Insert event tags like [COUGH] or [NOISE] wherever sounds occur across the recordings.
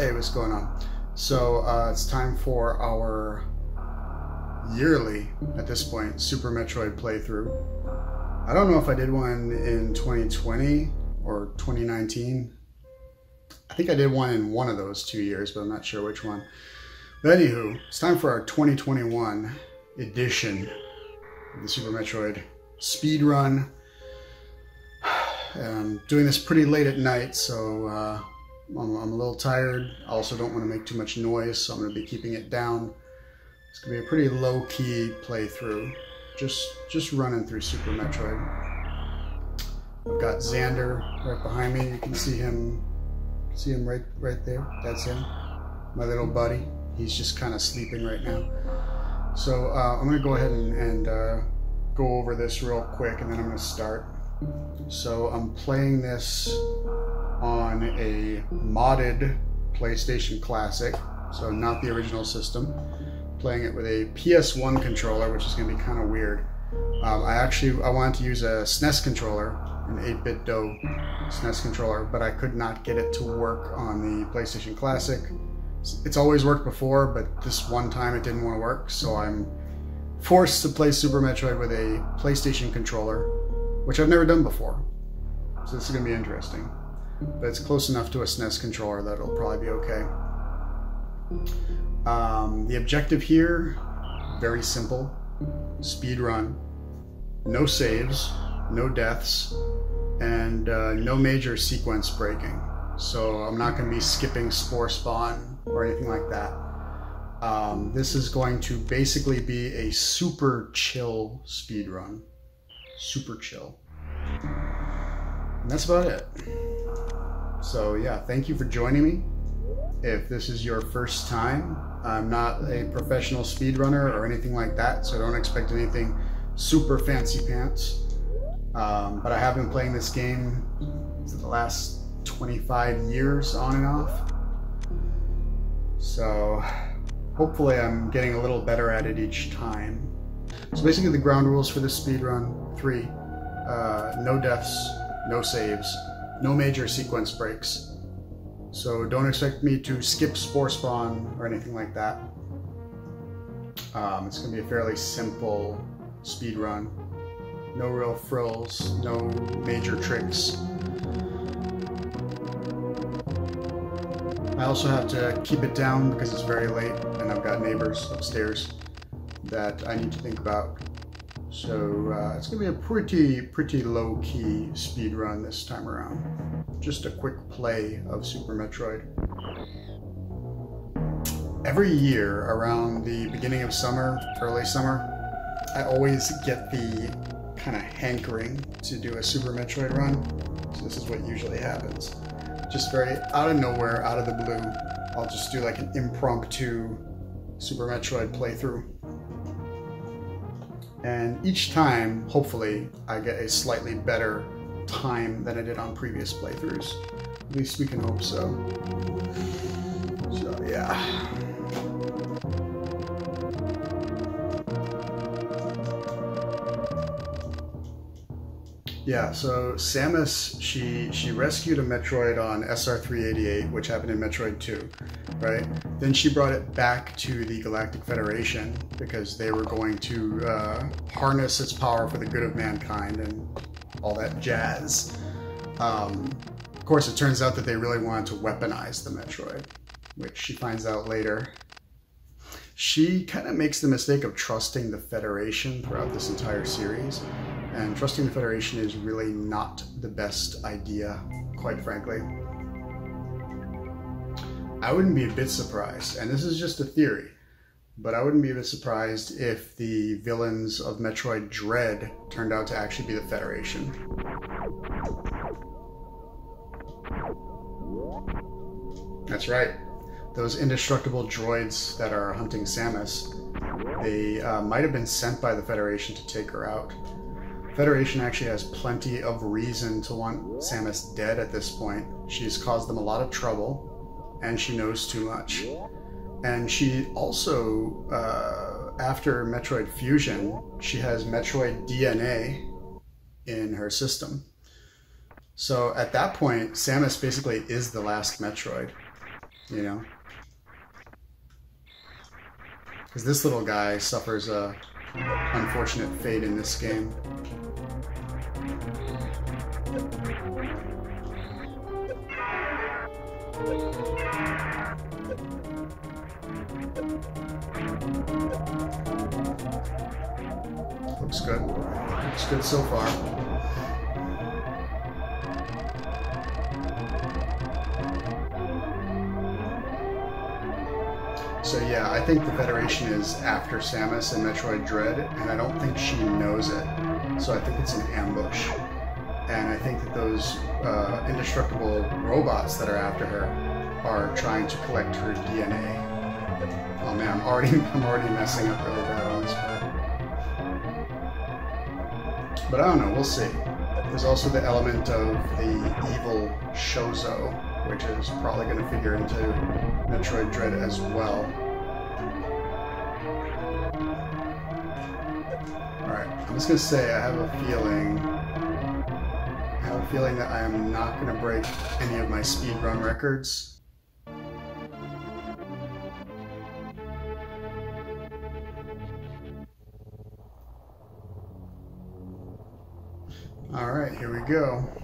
Hey, what's going on? So uh, it's time for our yearly, at this point, Super Metroid playthrough. I don't know if I did one in 2020 or 2019. I think I did one in one of those two years, but I'm not sure which one. But anywho, it's time for our 2021 edition of the Super Metroid speed run. [SIGHS] I'm doing this pretty late at night, so uh, I'm, I'm, a little tired. I also don't want to make too much noise, so I'm going to be keeping it down. It's going to be a pretty low-key playthrough, just just running through Super Metroid. I've got Xander right behind me. You can see him, see him right right there. That's him, my little buddy. He's just kind of sleeping right now. So uh, I'm going to go ahead and, and uh, go over this real quick, and then I'm going to start. So I'm playing this on a modded PlayStation Classic, so not the original system. Playing it with a PS1 controller, which is going to be kind of weird. Um, I actually I wanted to use a SNES controller, an 8BitDo SNES controller, but I could not get it to work on the PlayStation Classic. It's always worked before, but this one time it didn't want to work, so I'm forced to play Super Metroid with a PlayStation controller, which I've never done before. So this is going to be interesting but it's close enough to a SNES controller that it'll probably be okay. Um, the objective here, very simple, speed run, no saves, no deaths, and uh, no major sequence breaking. So I'm not going to be skipping spore spawn or anything like that. Um, this is going to basically be a super chill speed run. Super chill. And that's about it. So yeah, thank you for joining me. If this is your first time, I'm not a professional speedrunner or anything like that, so don't expect anything super fancy pants. Um, but I have been playing this game for the last 25 years on and off. So hopefully I'm getting a little better at it each time. So basically the ground rules for this speed run, three, uh, no deaths, no saves, no major sequence breaks. So don't expect me to skip Spore Spawn or anything like that. Um, it's going to be a fairly simple speed run. No real frills, no major tricks. I also have to keep it down because it's very late and I've got neighbors upstairs that I need to think about. So uh, it's gonna be a pretty, pretty low-key speed run this time around. Just a quick play of Super Metroid. Every year around the beginning of summer, early summer, I always get the kind of hankering to do a Super Metroid run. So this is what usually happens. Just very out of nowhere, out of the blue, I'll just do like an impromptu Super Metroid playthrough and each time, hopefully, I get a slightly better time than I did on previous playthroughs. At least we can hope so. So, yeah. Yeah, so Samus, she she rescued a Metroid on SR388, which happened in Metroid 2, right? Then she brought it back to the Galactic Federation because they were going to uh, harness its power for the good of mankind and all that jazz. Um, of course, it turns out that they really wanted to weaponize the Metroid, which she finds out later. She kind of makes the mistake of trusting the Federation throughout this entire series and trusting the Federation is really not the best idea, quite frankly. I wouldn't be a bit surprised, and this is just a theory, but I wouldn't be a bit surprised if the villains of Metroid Dread turned out to actually be the Federation. That's right. Those indestructible droids that are hunting Samus, they uh, might have been sent by the Federation to take her out. Federation actually has plenty of reason to want Samus dead at this point. She's caused them a lot of trouble, and she knows too much. And she also, uh, after Metroid Fusion, she has Metroid DNA in her system. So at that point, Samus basically is the last Metroid. you know? Because this little guy suffers a unfortunate fate in this game. Looks good. Looks good so far. So yeah, I think the Federation is after Samus and Metroid Dread, and I don't think she knows it. So I think it's an ambush. And I think that those uh, indestructible robots that are after her are trying to collect her DNA. Oh man, I'm already [LAUGHS] I'm already messing up really bad on this part. But I don't know, we'll see. There's also the element of the evil Chozo, which is probably going to figure into Metroid Dread as well. Alright, I'm just to say I have a feeling... I have a feeling that I am not going to break any of my speedrun records. All right, here we go.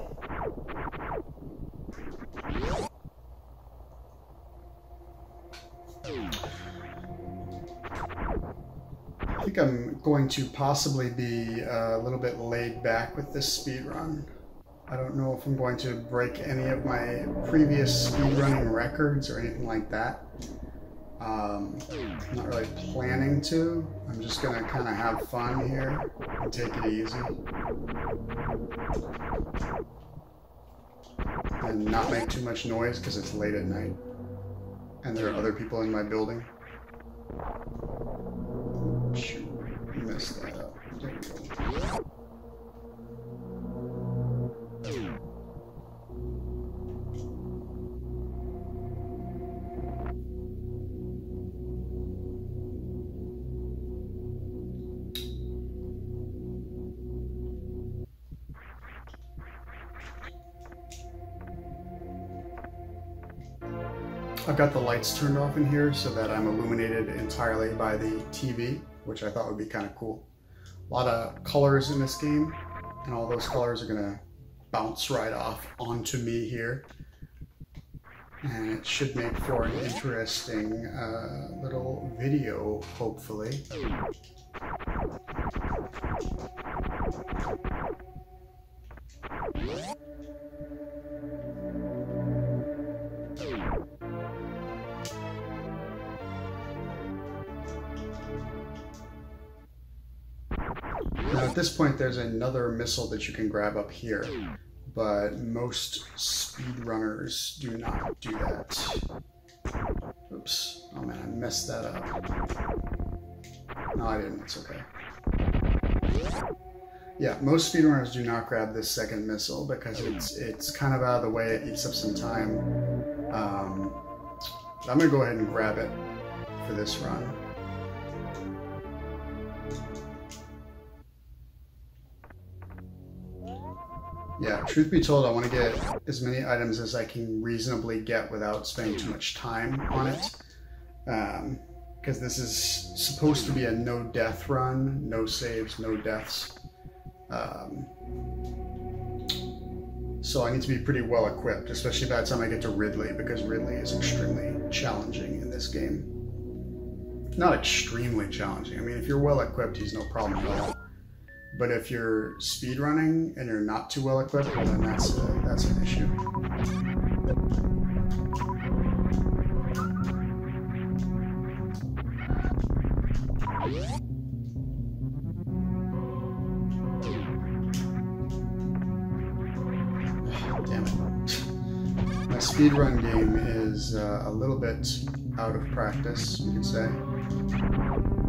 I think I'm going to possibly be a little bit laid back with this speed run. I don't know if I'm going to break any of my previous speedrunning records or anything like that. Um, I'm not really planning to. I'm just going to kind of have fun here and take it easy. And not make too much noise because it's late at night. And there are other people in my building. I've got the lights turned off in here so that I'm illuminated entirely by the TV, which I thought would be kind of cool. A lot of colors in this game, and all those colors are gonna bounce right off onto me here. And it should make for an interesting uh, little video, hopefully. This point there's another missile that you can grab up here, but most speedrunners do not do that. Oops. Oh man, I messed that up. No, I didn't. It's okay. Yeah, most speedrunners do not grab this second missile because it's it's kind of out of the way. It eats up some time. Um, I'm gonna go ahead and grab it for this run. Yeah, truth be told, I want to get as many items as I can reasonably get without spending too much time on it. Because um, this is supposed to be a no death run, no saves, no deaths. Um, so I need to be pretty well equipped, especially by the time I get to Ridley, because Ridley is extremely challenging in this game. Not extremely challenging. I mean, if you're well equipped, he's no problem at all. But if you're speed running and you're not too well equipped, then that's a, that's an issue. [SIGHS] Damn it. My speedrun game is uh, a little bit out of practice, you could say.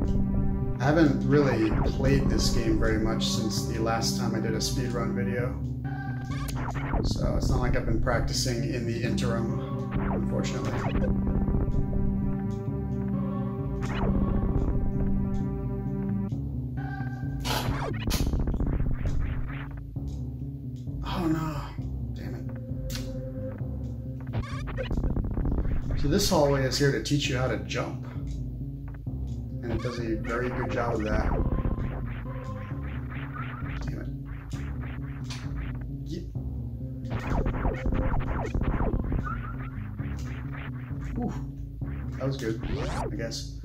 I haven't really played this game very much since the last time I did a speedrun video. So it's not like I've been practicing in the interim, unfortunately. Oh no, damn it. So this hallway is here to teach you how to jump. Does a very good job of that. Damn it. That was good, I guess.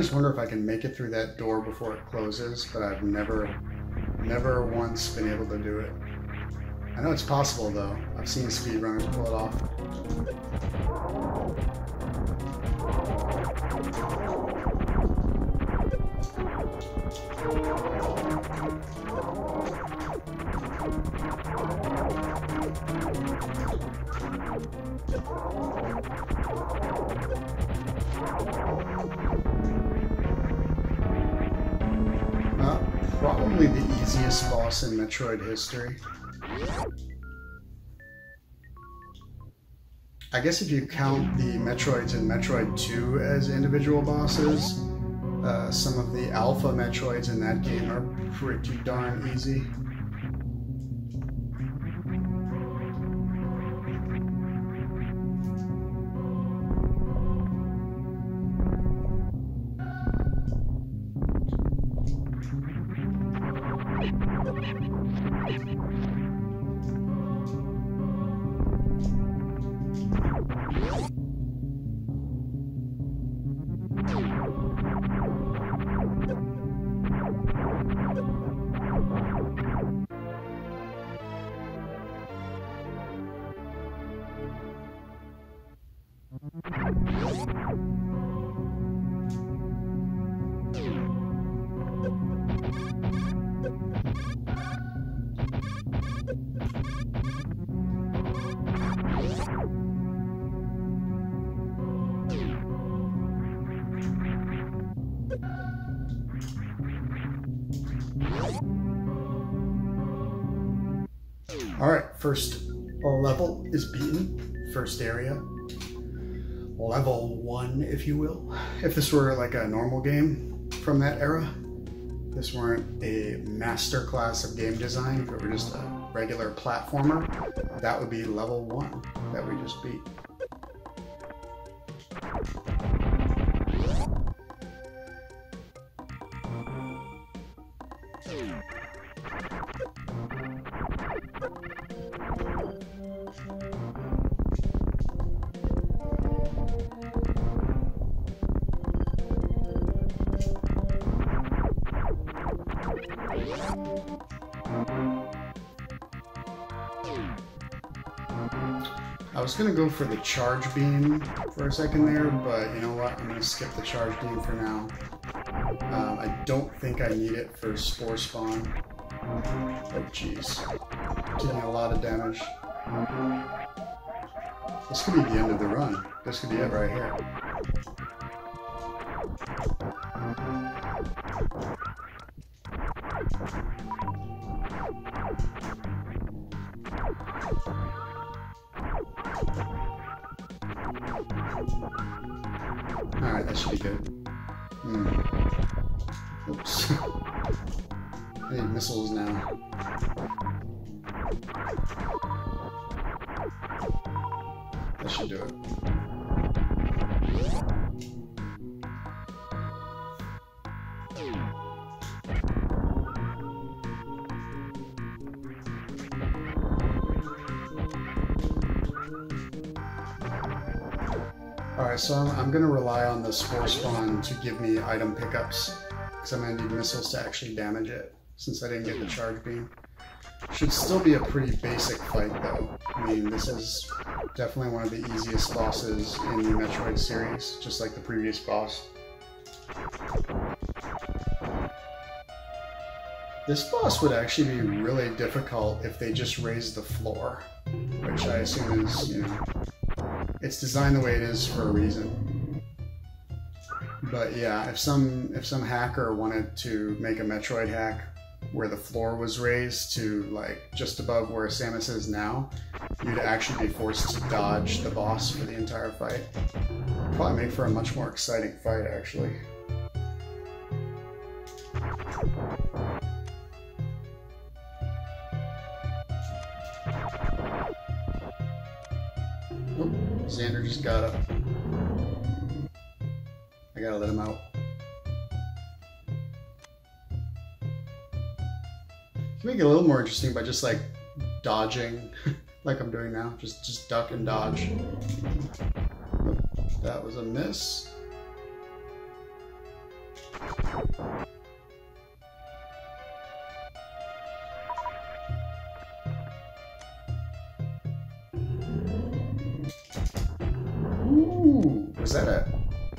Always wonder if I can make it through that door before it closes, but I've never, never once been able to do it. I know it's possible though. I've seen speedrunners pull it off. Probably the easiest boss in Metroid history. I guess if you count the Metroids in Metroid 2 as individual bosses, uh, some of the alpha Metroids in that game are pretty darn easy. If you will. If this were like a normal game from that era, this weren't a master class of game design, if it were just a regular platformer, that would be level one that we just beat. Gonna go for the charge beam for a second there, but you know what? I'm gonna skip the charge beam for now. Um, I don't think I need it for spore spawn. Oh jeez, dealing a lot of damage. This could be the end of the run. This could be it right here. Rely on the Spore Spawn to give me item pickups, because I'm going to need missiles to actually damage it, since I didn't get the hmm. charge beam. Should still be a pretty basic fight, though. I mean, this is Definitely one of the easiest bosses in the Metroid series, just like the previous boss. This boss would actually be really difficult if they just raised the floor, which I assume is, you know, it's designed the way it is for a reason. But yeah, if some if some hacker wanted to make a Metroid hack where the floor was raised to like just above where Samus is now, you'd actually be forced to dodge the boss for the entire fight. Probably make for a much more exciting fight, actually. Oh, Xander just got up. I gotta let him out. can make it a little more interesting by just like dodging [LAUGHS] like I'm doing now. Just just duck and dodge. That was a miss.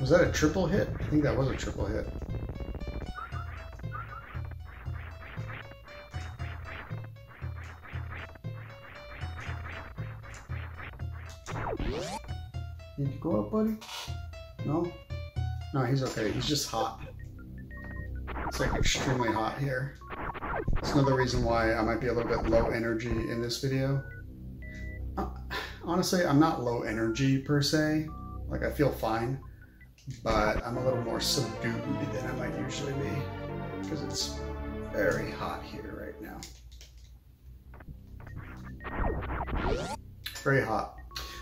Was that a triple hit? I think that was a triple hit. Need you go up, buddy? No? No, he's okay. He's just hot. It's like extremely hot here. It's another reason why I might be a little bit low energy in this video. Uh, honestly, I'm not low energy per se. Like, I feel fine. But I'm a little more subdued than I might usually be. Because it's very hot here right now. Very hot.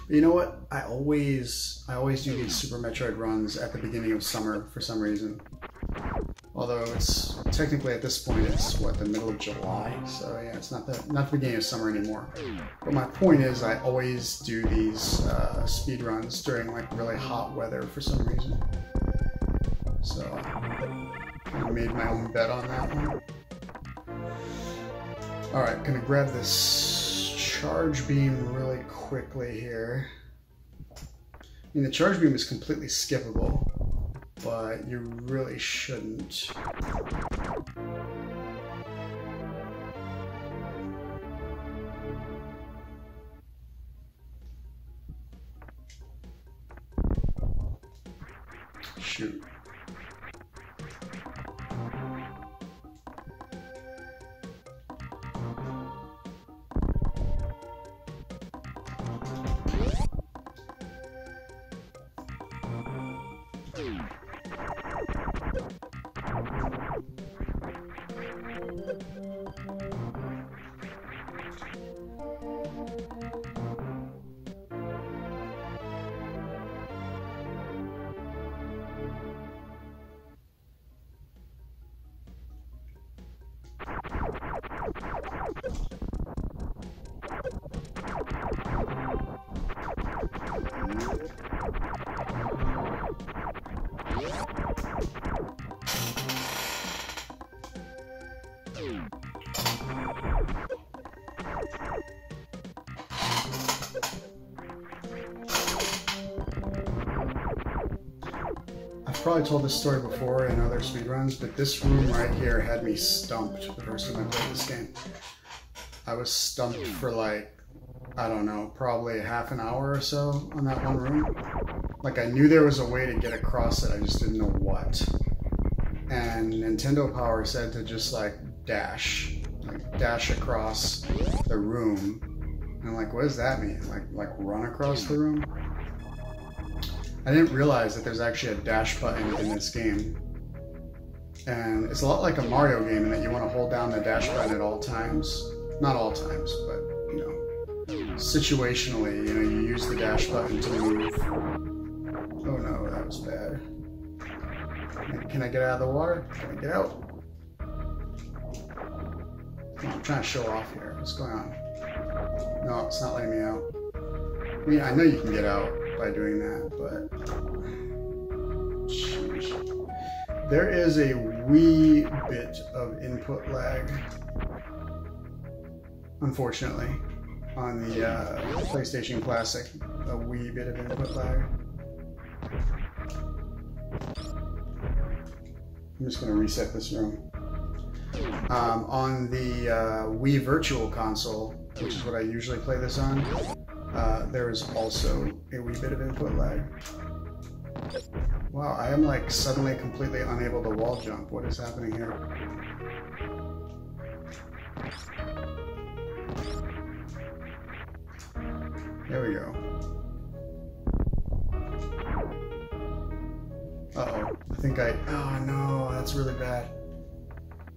You know what? I always I always do these Super Metroid runs at the beginning of summer for some reason. Although it's technically at this point it's what the middle of July, so yeah, it's not the not the beginning of summer anymore. But my point is, I always do these uh, speed runs during like really hot weather for some reason. So I made my own bet on that one. All right, gonna grab this charge beam really quickly here. I mean, the charge beam is completely skippable, but you really shouldn't. Shoot. Probably told this story before in other speedruns, but this room right here had me stumped the first time I played this game. I was stumped for like, I don't know, probably half an hour or so on that one room. Like I knew there was a way to get across it, I just didn't know what. And Nintendo Power said to just like dash, like dash across the room. And I'm like, what does that mean? Like, like run across the room? I didn't realize that there's actually a dash button in this game. And it's a lot like a Mario game in that you want to hold down the dash button at all times. Not all times, but, you know, situationally, you know, you use the dash button to move. Oh no, that was bad. Can I get out of the water? Can I get out? I'm trying to show off here. What's going on? No, it's not letting me out. I mean, I know you can get out by doing that, but there is a wee bit of input lag, unfortunately, on the uh, PlayStation Classic, a wee bit of input lag. I'm just going to reset this room. Um, on the uh, Wii Virtual Console, which is what I usually play this on, uh, there is also a wee bit of input lag. Wow, I am like suddenly completely unable to wall jump. What is happening here? There we go. Uh-oh. I think I... Oh, no. That's really bad.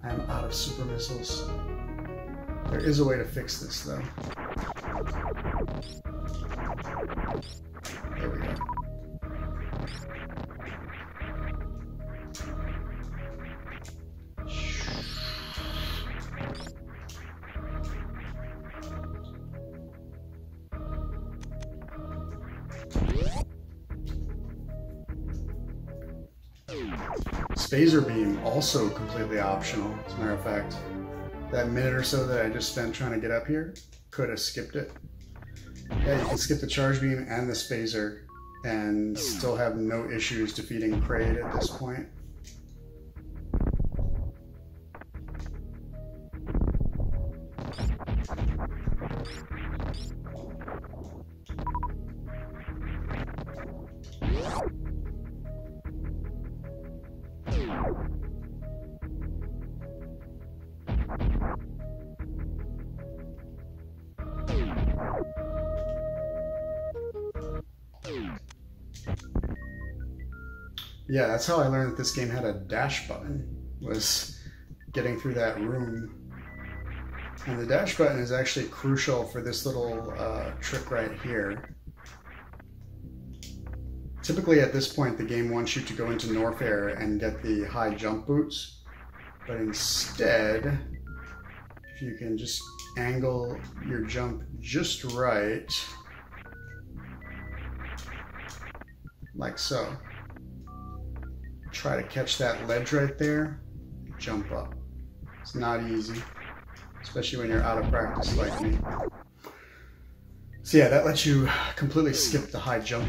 I'm out of super missiles. There is a way to fix this, though. There we go. Spazer beam, also completely optional, as a matter of fact. That minute or so that I just spent trying to get up here, could have skipped it. Yeah, you can skip the charge beam and this Spazer and still have no issues defeating Kraid at this point. Yeah, that's how I learned that this game had a dash button, was getting through that room. And the dash button is actually crucial for this little uh, trick right here. Typically at this point the game wants you to go into Norfair and get the high jump boots, but instead, if you can just angle your jump just right, like so try to catch that ledge right there, jump up. It's not easy, especially when you're out of practice like me. So yeah, that lets you completely skip the high jump.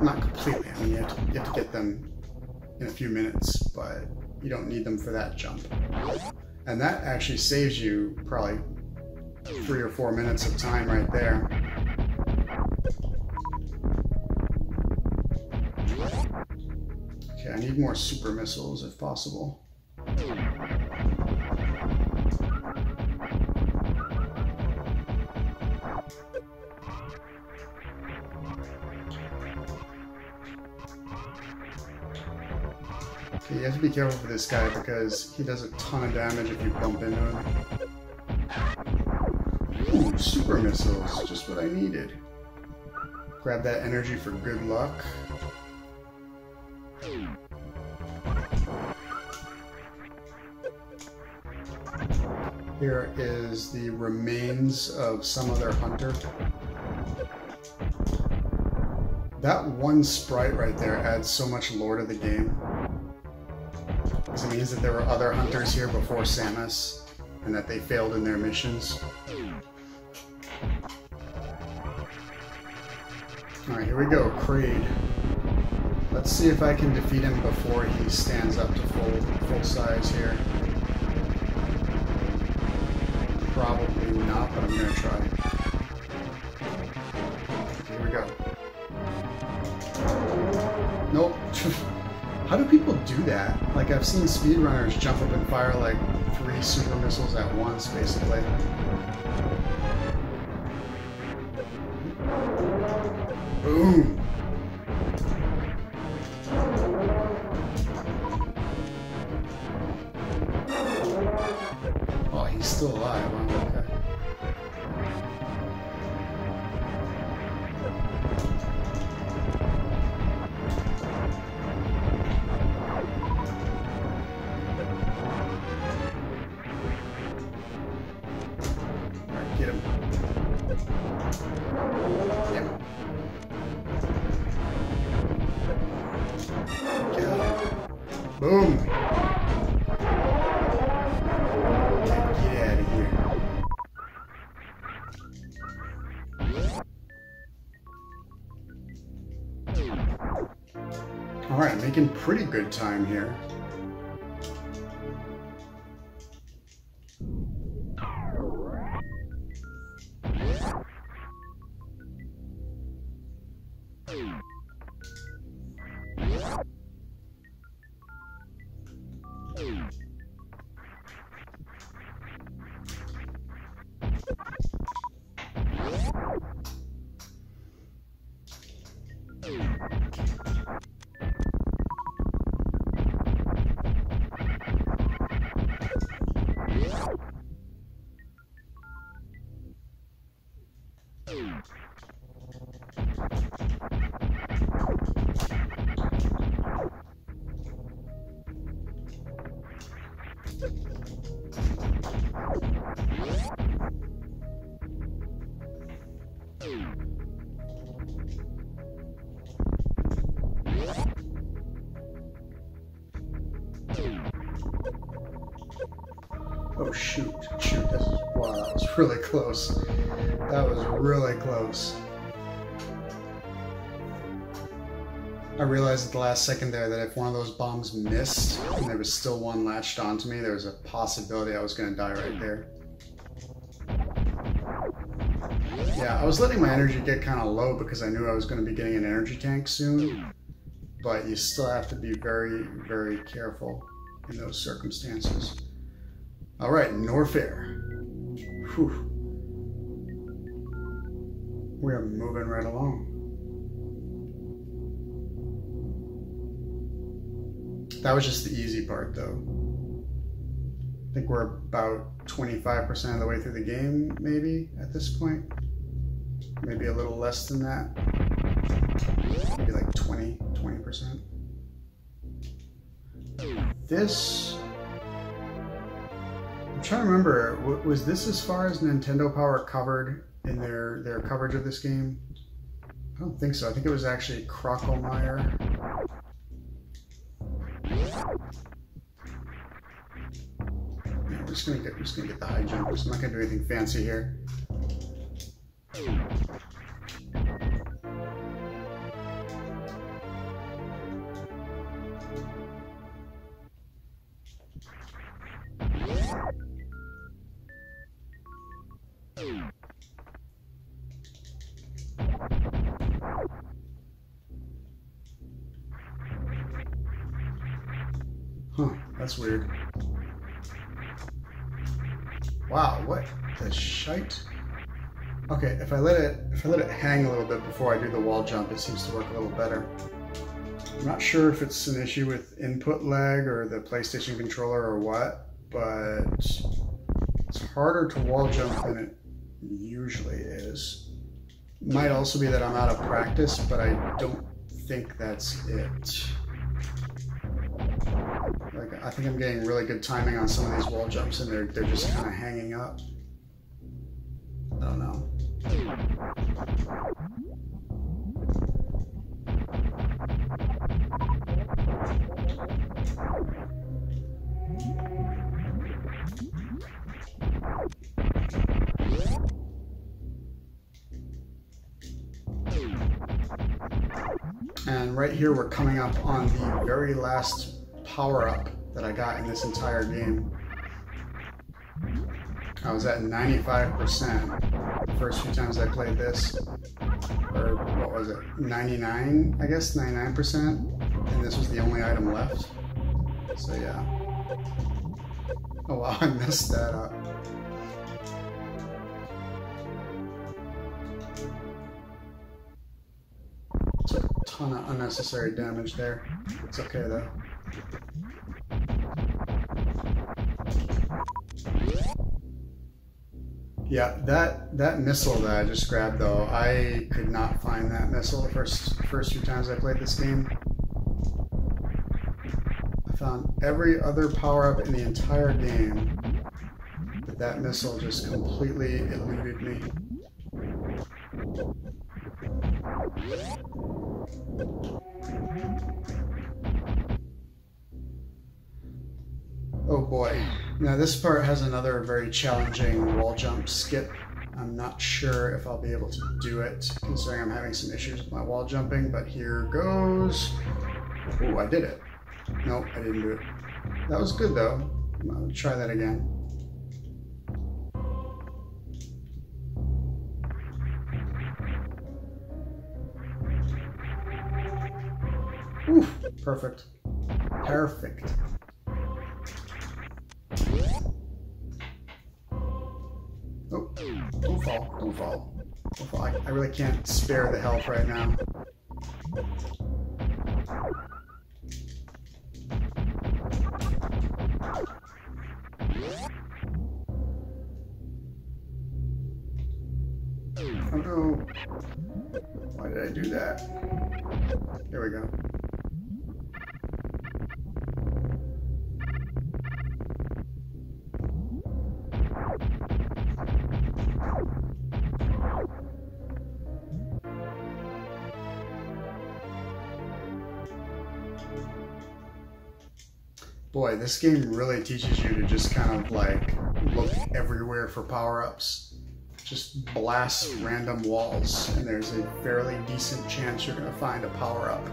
Not completely, I mean, you have, to, you have to get them in a few minutes, but you don't need them for that jump. And that actually saves you probably three or four minutes of time right there. Okay, I need more super missiles if possible. You have to be careful for this guy because he does a ton of damage if you bump into him. Ooh, super missiles, just what I needed. Grab that energy for good luck. Here is the remains of some other hunter. That one sprite right there adds so much lore to the game. It means that there were other hunters here before Samus, and that they failed in their missions. Alright, here we go, Kraid. Let's see if I can defeat him before he stands up to full full size here. Probably not, but I'm gonna try. Here we go. Nope. [LAUGHS] How do people do that? Like, I've seen speedrunners jump up and fire like three super missiles at once, basically. Boom! Good time here. Really close. That was really close. I realized at the last second there that if one of those bombs missed and there was still one latched onto me, there was a possibility I was going to die right there. Yeah, I was letting my energy get kind of low because I knew I was going to be getting an energy tank soon, but you still have to be very, very careful in those circumstances. All right, Norfair. Whew. We are moving right along. That was just the easy part, though. I think we're about 25% of the way through the game, maybe, at this point. Maybe a little less than that. Maybe like 20, 20%. This I'm trying to remember, was this as far as Nintendo Power covered in their, their coverage of this game? I don't think so. I think it was actually Crocomire. Yeah, we're just gonna get we're just gonna get the high jumpers. I'm not gonna do anything fancy here. Hang a little bit before I do the wall jump, it seems to work a little better. I'm not sure if it's an issue with input lag or the PlayStation controller or what, but it's harder to wall jump than it usually is. Might also be that I'm out of practice, but I don't think that's it. Like I think I'm getting really good timing on some of these wall jumps and they're they're just kind of hanging up. I don't know. And right here we're coming up on the very last power up that I got in this entire game. I was at 95% the first few times I played this. Or what was it? 99, I guess, 99%. And this was the only item left. So yeah. Oh wow, [LAUGHS] I messed that up. Took a ton of unnecessary damage there. It's okay though. Yeah, that that missile that I just grabbed though, I could not find that missile the first first few times I played this game. I found every other power up in the entire game, but that missile just completely eluded me. Oh boy. Now this part has another very challenging wall jump skip. I'm not sure if I'll be able to do it, considering I'm having some issues with my wall jumping, but here goes. Oh, I did it. Nope, I didn't do it. That was good though. I'll try that again. Oof, perfect. Perfect. Oh, don't fall, don't fall. Don't fall. I, I really can't spare the health right now. Oh no. Why did I do that? There we go. Boy, this game really teaches you to just kind of like look everywhere for power-ups. Just blast random walls, and there's a fairly decent chance you're gonna find a power-up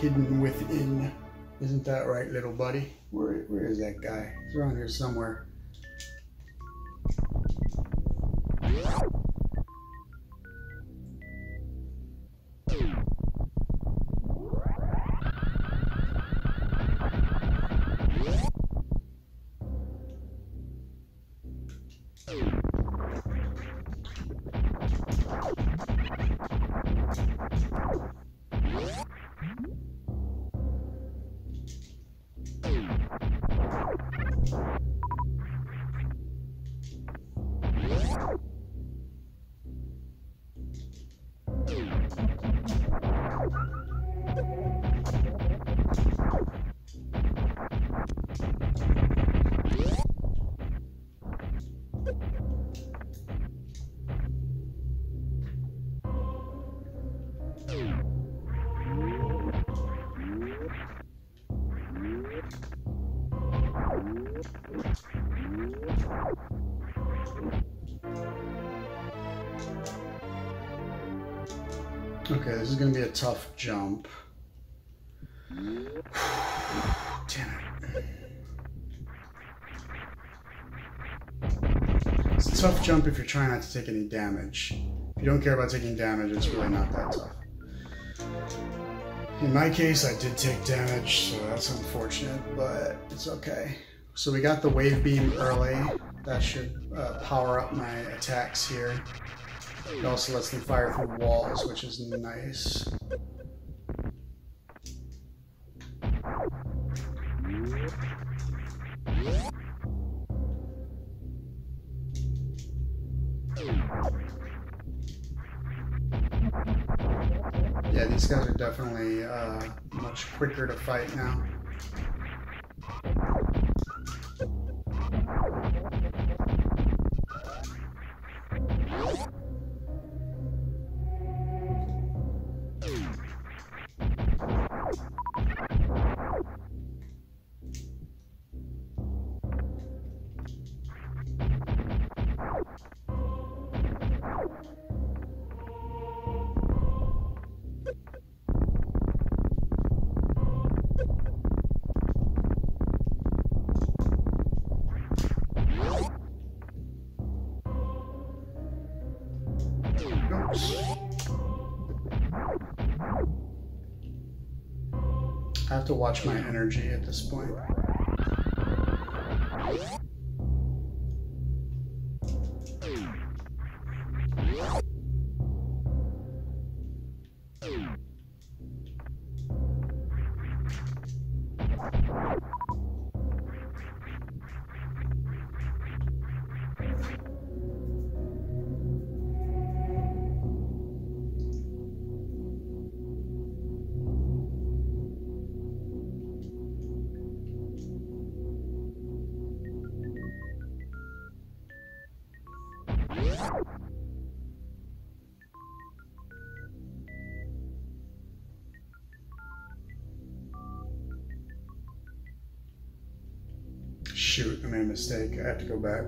hidden within. Isn't that right, little buddy? Where, where is that guy? He's around here somewhere. Jump. Damn it. It's a tough jump if you're trying not to take any damage. If you don't care about taking damage, it's really not that tough. In my case, I did take damage, so that's unfortunate, but it's okay. So we got the wave beam early. That should uh, power up my attacks here. It also lets me fire through walls, which is nice. These guys are definitely uh, much quicker to fight now. Watch my energy at this point. Shoot, I made a mistake. I have to go back.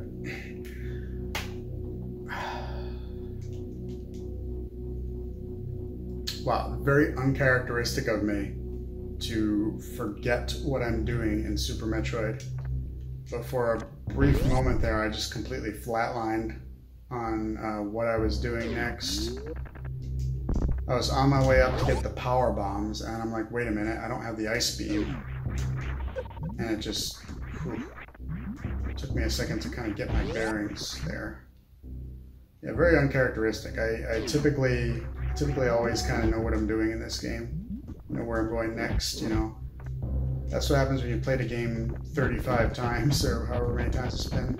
Wow, very uncharacteristic of me to forget what I'm doing in Super Metroid. But for a brief moment there, I just completely flatlined on uh, what I was doing next. I was on my way up to get the power bombs, and I'm like, wait a minute, I don't have the ice beam. And it just whew, me a second to kind of get my bearings there. Yeah, very uncharacteristic. I, I typically typically always kind of know what I'm doing in this game, know where I'm going next, you know. That's what happens when you play the game 35 times or however many times it's been.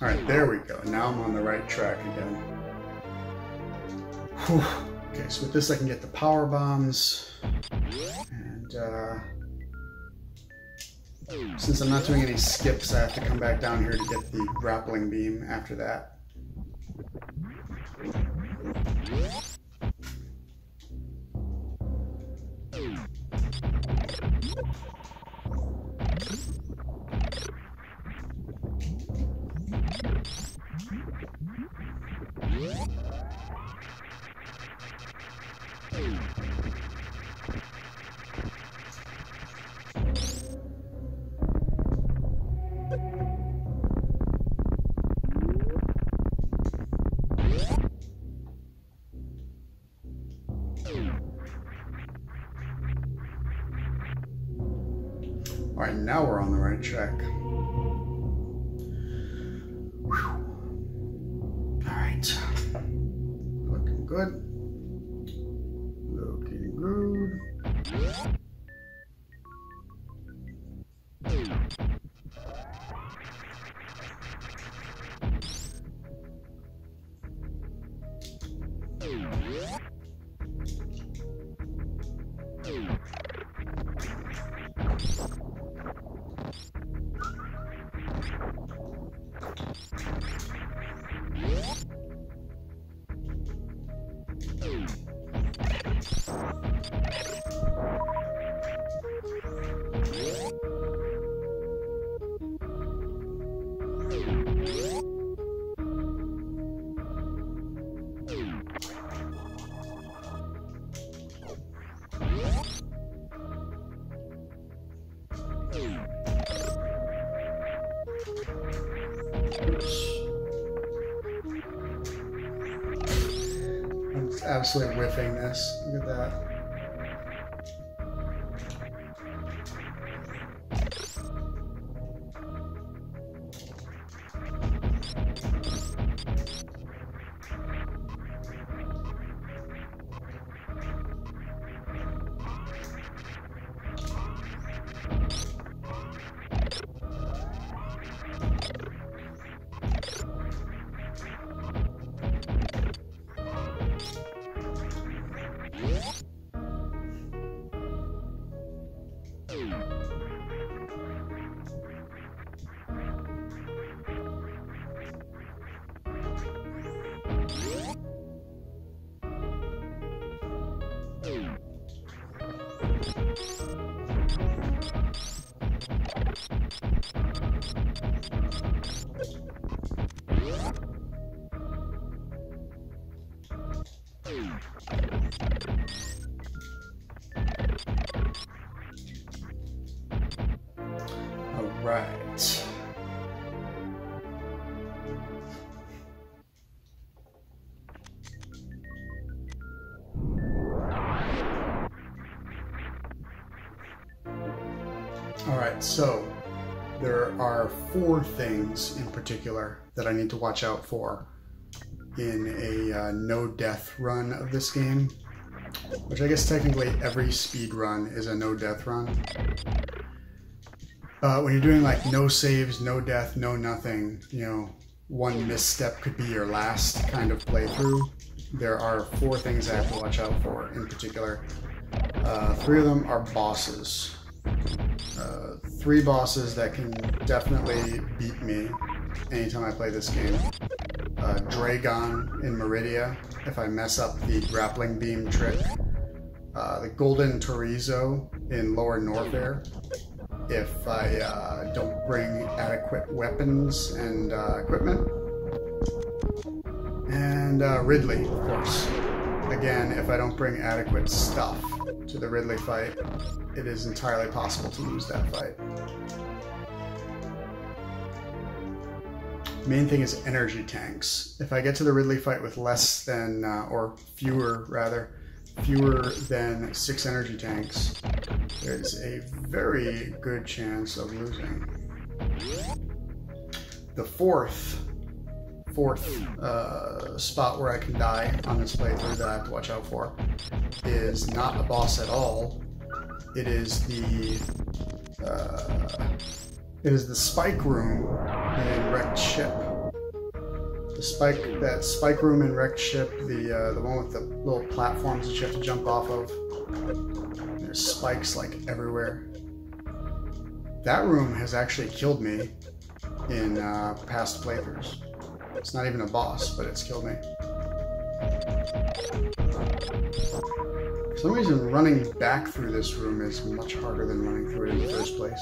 All right, there we go. Now I'm on the right track again. Whew. Okay, so with this I can get the power bombs. And uh, since I'm not doing any skips, I have to come back down here to get the grappling beam after that. Absolutely whiffing this. Right, so there are four things in particular that I need to watch out for in a uh, no death run of this game, which I guess technically every speed run is a no death run. Uh, when you're doing like no saves, no death, no nothing, you know, one misstep could be your last kind of playthrough. There are four things I have to watch out for in particular. Uh, three of them are bosses. Uh, three bosses that can definitely beat me anytime I play this game. Uh, Draygon in Maridia, if I mess up the grappling beam trick. Uh, the Golden Torizo in Lower Norfair. if I uh, don't bring adequate weapons and uh, equipment. And uh, Ridley, of course. Again, if I don't bring adequate stuff to the Ridley fight, it is entirely possible to lose that fight. Main thing is energy tanks. If I get to the Ridley fight with less than, uh, or fewer rather, fewer than six energy tanks, there's a very good chance of losing. The fourth, fourth uh, spot where I can die on this playthrough that I have to watch out for is not a boss at all. It is the uh, is the spike room in wrecked ship. The spike that spike room in wrecked ship, the uh, the one with the little platforms that you have to jump off of. There's spikes like everywhere. That room has actually killed me in uh, past playthroughs. It's not even a boss, but it's killed me. For some reason, running back through this room is much harder than running through it in the first place.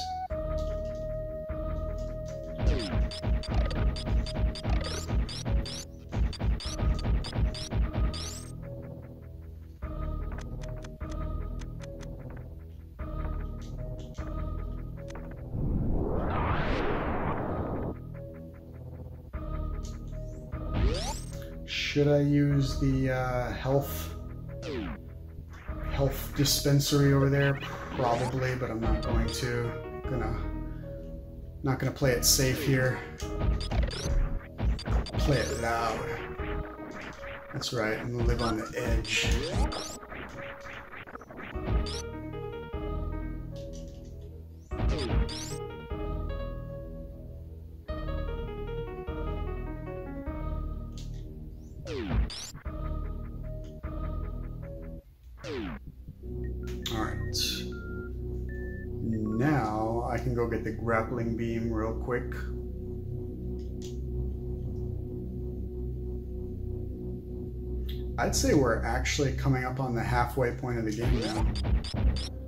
Should I use the uh, health health dispensary over there? Probably, but I'm not going to. Gonna not gonna play it safe here. Play it loud. That's right, I'm gonna live on the edge. I can go get the grappling beam real quick. I'd say we're actually coming up on the halfway point of the game now.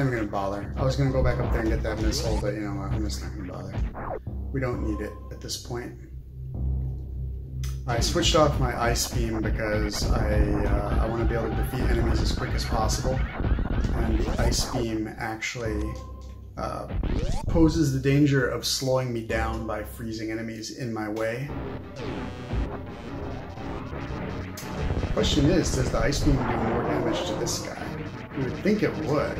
Even gonna bother. I was gonna go back up there and get that missile, but you know what? I'm just not gonna bother. We don't need it at this point. I switched off my ice beam because I uh, I want to be able to defeat enemies as quick as possible, and the ice beam actually uh, poses the danger of slowing me down by freezing enemies in my way. Question is, does the ice beam do more damage to this guy? You would think it would,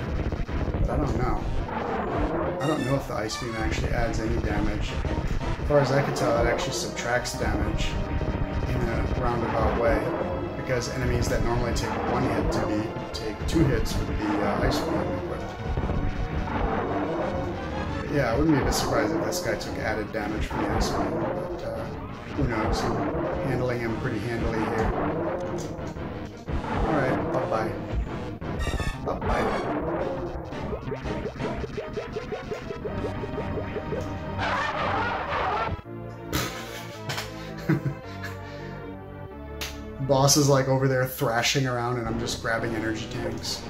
don't know. I don't know if the ice beam actually adds any damage. As far as I can tell, it actually subtracts damage in a roundabout way, because enemies that normally take one hit to be take two hits with the uh, ice beam equipped. But yeah, I wouldn't be a bit surprised if this guy took added damage from the ice beam, but uh, who knows? I'm handling him pretty handily here. Boss is like over there thrashing around and I'm just grabbing energy tanks.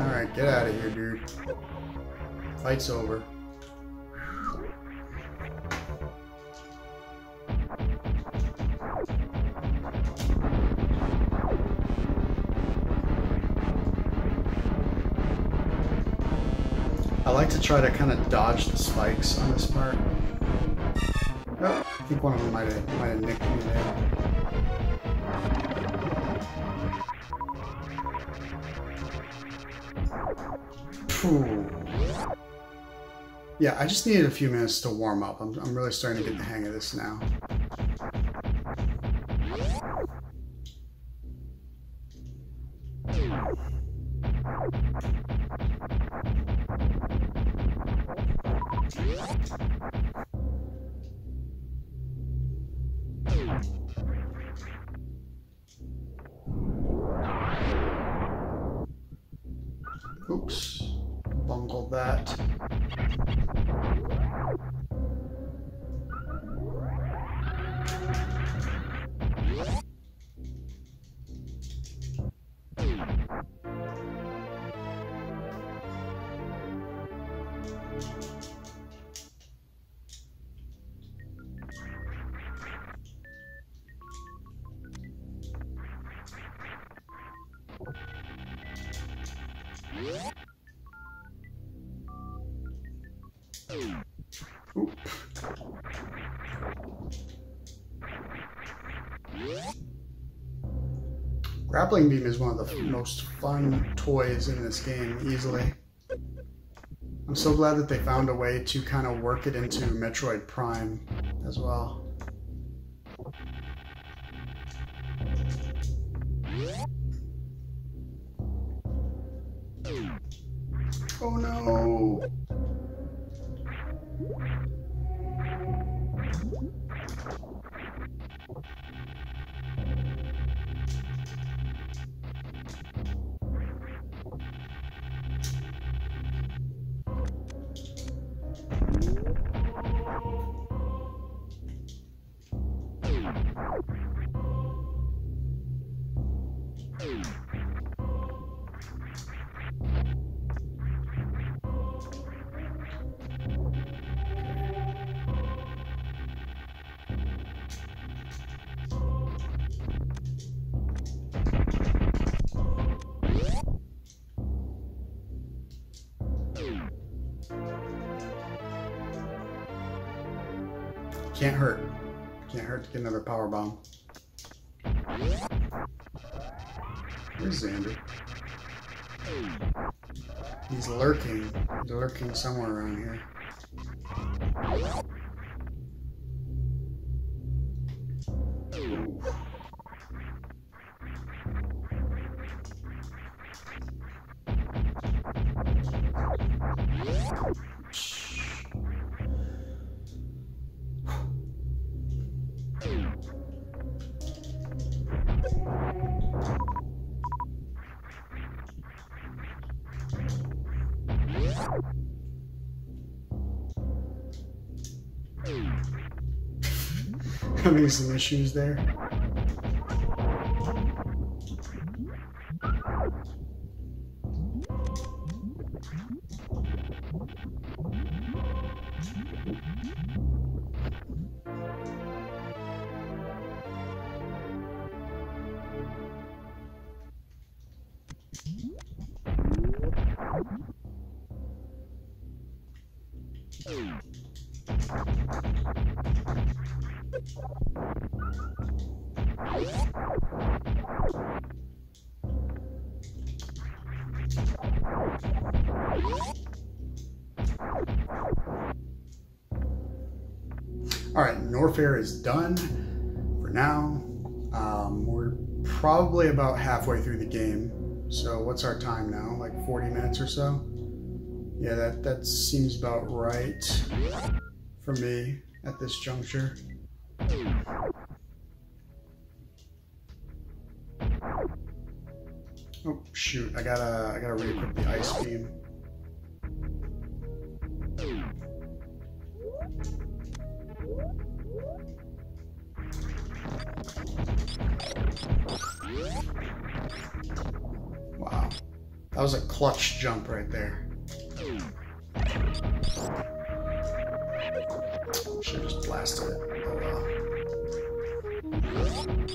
Alright, get out of here, dude. Fight's over. I like to try to kind of dodge the spikes on this part. I think one of them might have might have nicked me there. Yeah, I just needed a few minutes to warm up. I'm, I'm really starting to get the hang of this now. Grappling beam is one of the most fun toys in this game, easily. I'm so glad that they found a way to kind of work it into Metroid Prime as well. Oh no! Get another power bomb. Where's Xander? He's lurking. He's lurking somewhere around here. Some issues there. Norfair is done for now. Um, we're probably about halfway through the game. So what's our time now? Like 40 minutes or so? Yeah, that, that seems about right for me at this juncture. Oh shoot, I gotta I gotta re-equip the ice beam. Wow. That was a clutch jump right there. Should have just blasted it. Oh well.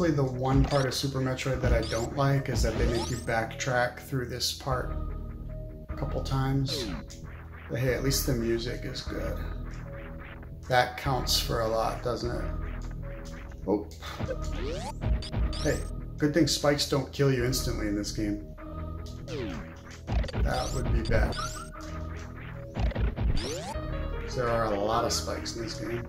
Possibly the one part of Super Metroid that I don't like is that they make you backtrack through this part a couple times. But hey, at least the music is good. That counts for a lot, doesn't it? Oh. Hey, good thing spikes don't kill you instantly in this game. That would be bad. There are a lot of spikes in this game.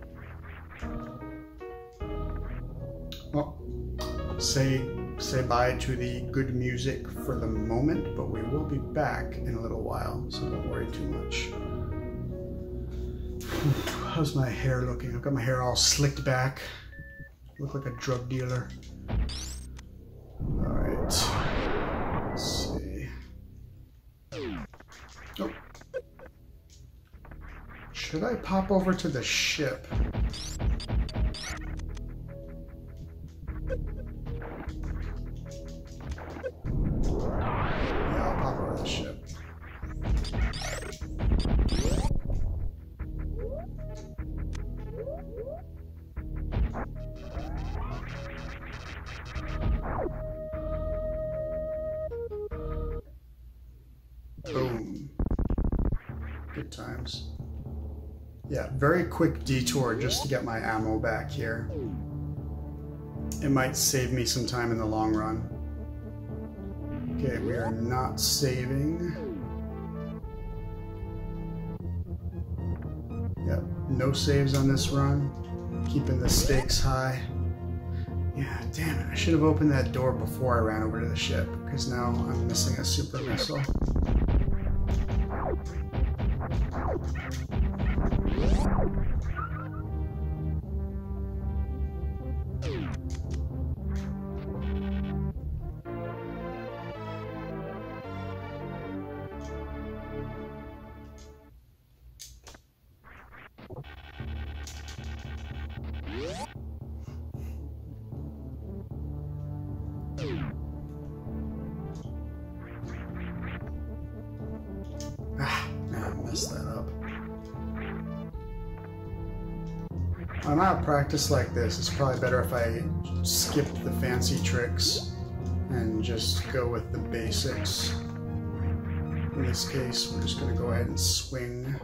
Say say bye to the good music for the moment, but we will be back in a little while, so don't worry too much. [SIGHS] How's my hair looking? I've got my hair all slicked back. Look like a drug dealer. Alright. Let's see. Oh. Should I pop over to the ship? Very quick detour just to get my ammo back here. It might save me some time in the long run. Okay, we are not saving. Yep, no saves on this run. Keeping the stakes high. Yeah, damn it. I should have opened that door before I ran over to the ship, because now I'm missing a super missile you. Practice like this, it's probably better if I skip the fancy tricks and just go with the basics. In this case, we're just going to go ahead and swing.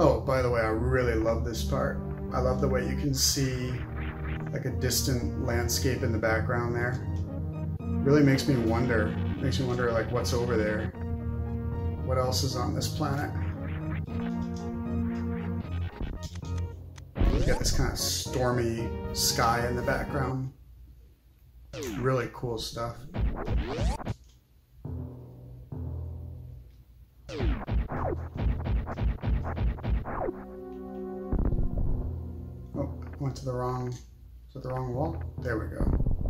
Oh, by the way, I really love this part. I love the way you can see like a distant landscape in the background there. Really makes me wonder Makes me wonder like what's over there. What else is on this planet? You got this kind of stormy sky in the background. Really cool stuff. Oh, went to the wrong, is to the wrong wall? There we go.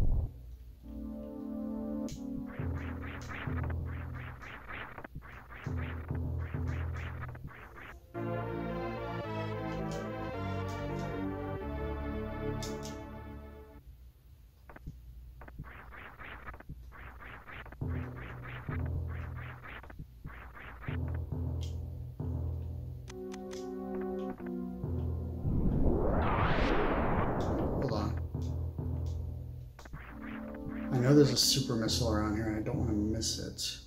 A super missile around here and I don't want to miss it.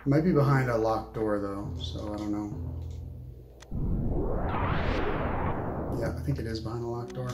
It might be behind a locked door though, so I don't know. Yeah, I think it is behind a locked door.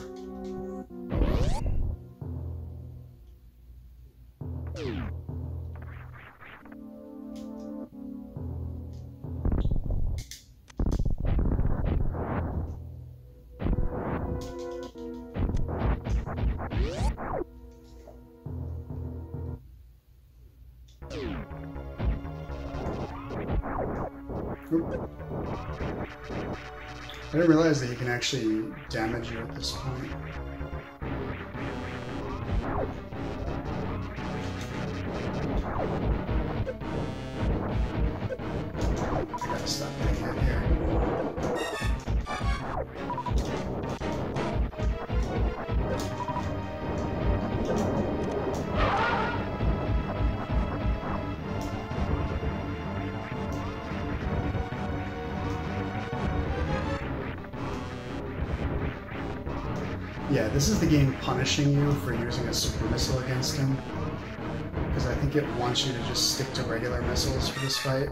Didn't realize that you can actually damage you at this point. Punishing you for using a super missile against him. Because I think it wants you to just stick to regular missiles for this fight.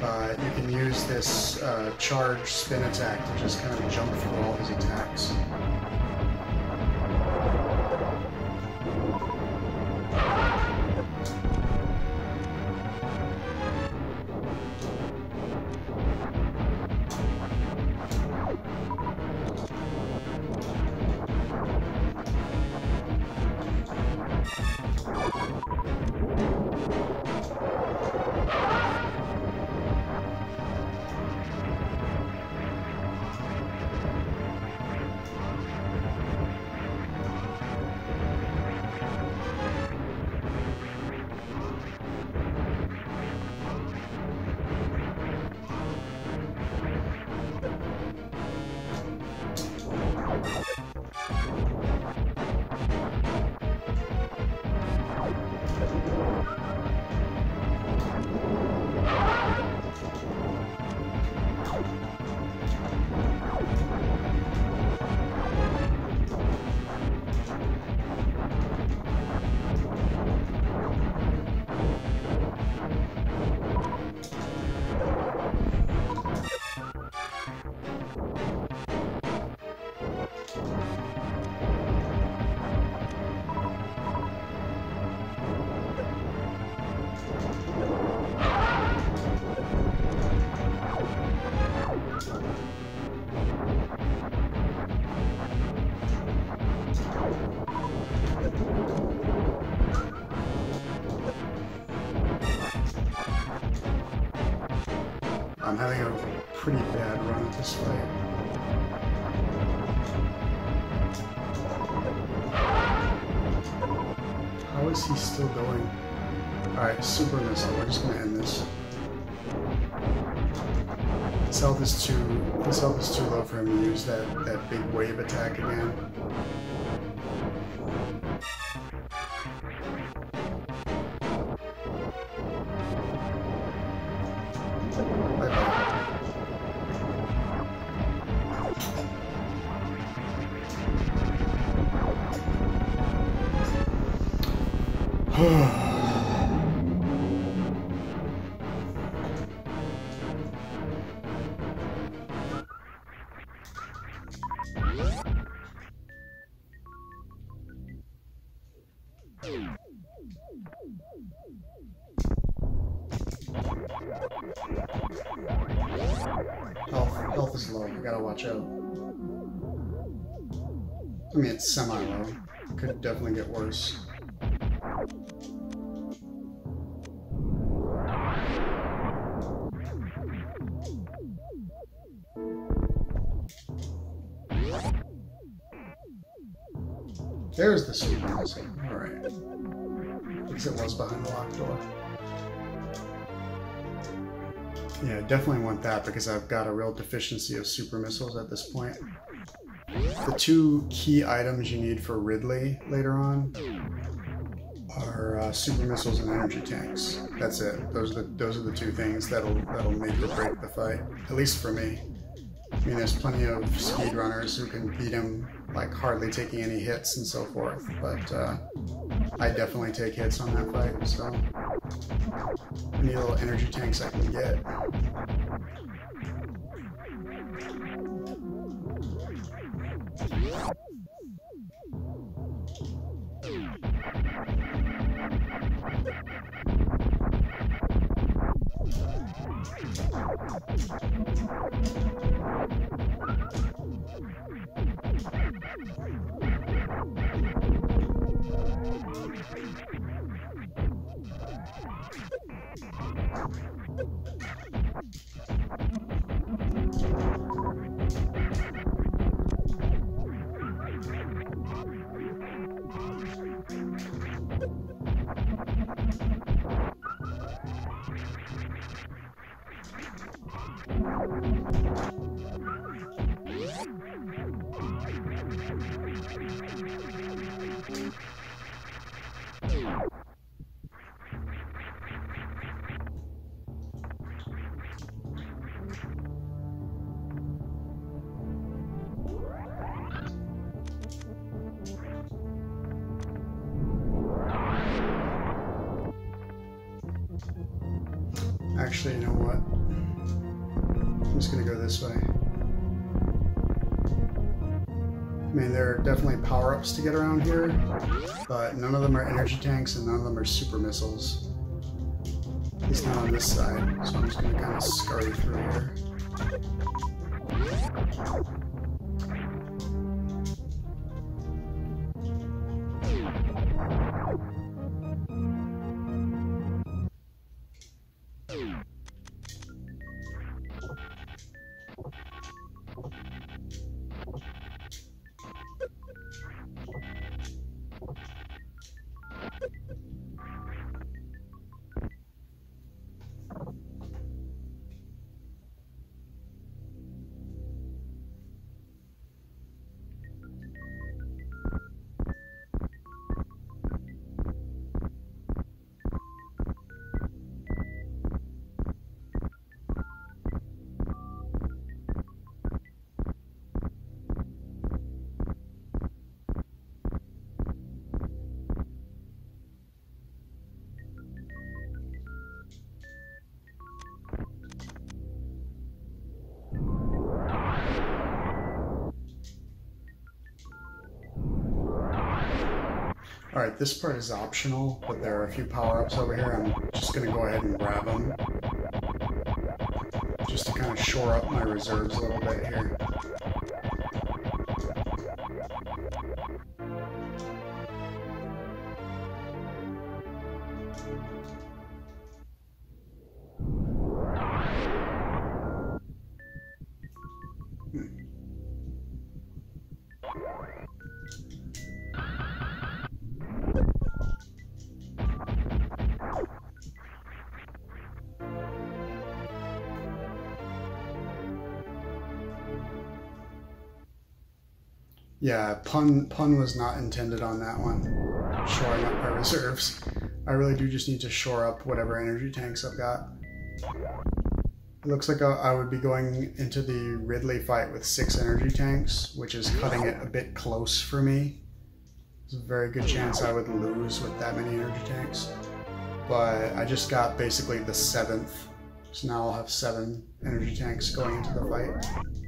But you can use this uh, charge spin attack to just kind of jump through all his attacks. Health, health is low. We gotta watch out. I mean, it's semi-low. Could definitely get worse. There's the super. Alright. Because it was behind the locked door. Yeah, definitely want that because I've got a real deficiency of super missiles at this point. The two key items you need for Ridley later on are uh, super missiles and energy tanks. That's it. Those are the those are the two things that'll that'll make or break the fight. At least for me. I mean, there's plenty of speedrunners who can beat him like hardly taking any hits and so forth, but uh, I definitely take hits on that fight. So any little energy tanks I can get. Thank mean, there are definitely power-ups to get around here, but none of them are energy tanks and none of them are super missiles. At least not on this side, so I'm just gonna kind of scurry through here. All right, this part is optional, but there are a few power-ups over here. I'm just gonna go ahead and grab them. Just to kind of shore up my reserves a little bit here. Yeah, pun pun was not intended on that one. Shoring up my reserves. I really do just need to shore up whatever energy tanks I've got. It looks like I would be going into the Ridley fight with six energy tanks, which is cutting it a bit close for me. There's a very good chance I would lose with that many energy tanks. But I just got basically the seventh, so now I'll have seven energy tanks going into the fight.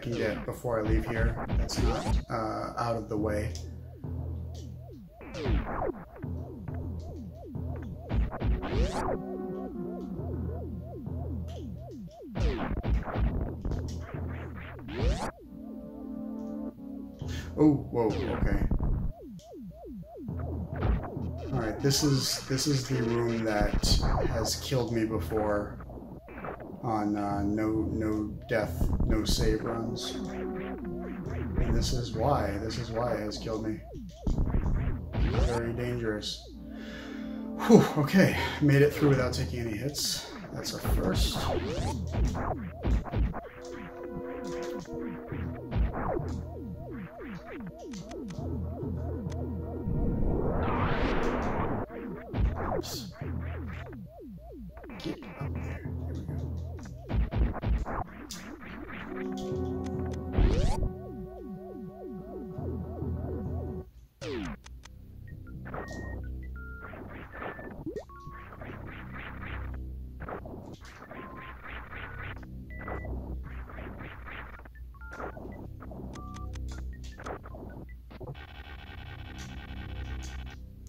Can get before I leave here that's not uh, out of the way. Oh, whoa, okay. Alright, this is this is the room that has killed me before on uh, no no death, no save runs. And this is why. This is why it has killed me. Very dangerous. Whew, okay, made it through without taking any hits. That's a first.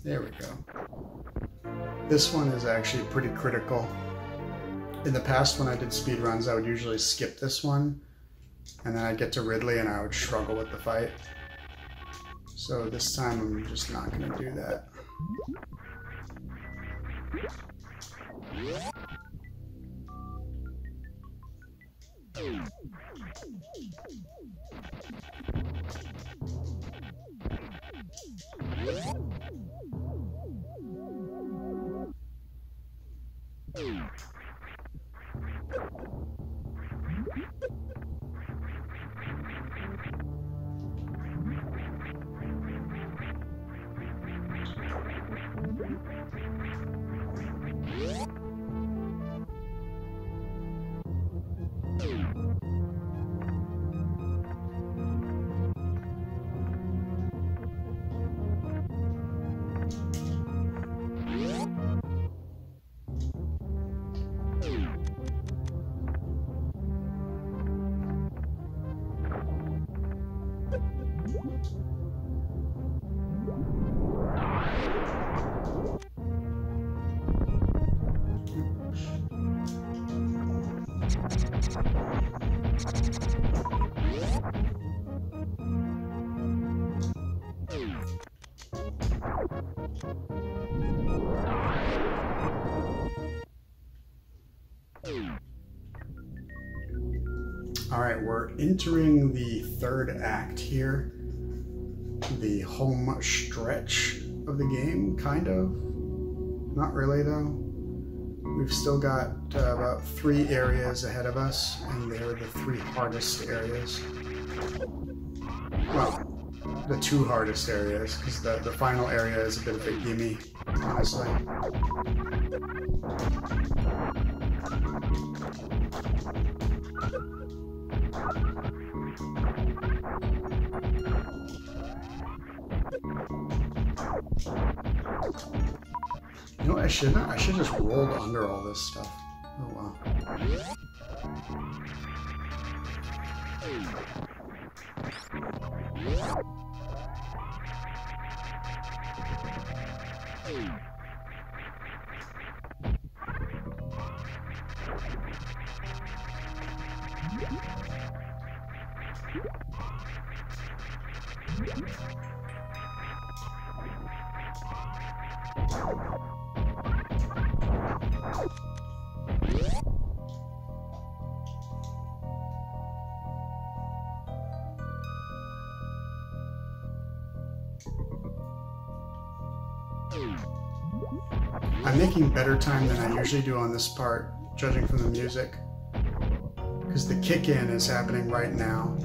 There we go. This one is actually pretty critical. In the past, when I did speed runs, I would usually skip this one, and then I'd get to Ridley and I would struggle with the fight. So this time I'm just not going to do that. All right, we're entering the third act here. The home stretch of the game, kind of. Not really, though. We've still got uh, about three areas ahead of us, and they're the three hardest areas. Well, the two hardest areas, because the, the final area is a bit of a gimme, honestly. Should I should just rolled under all this stuff. Oh wow. Time than I usually do on this part, judging from the music. Because the kick-in is happening right now.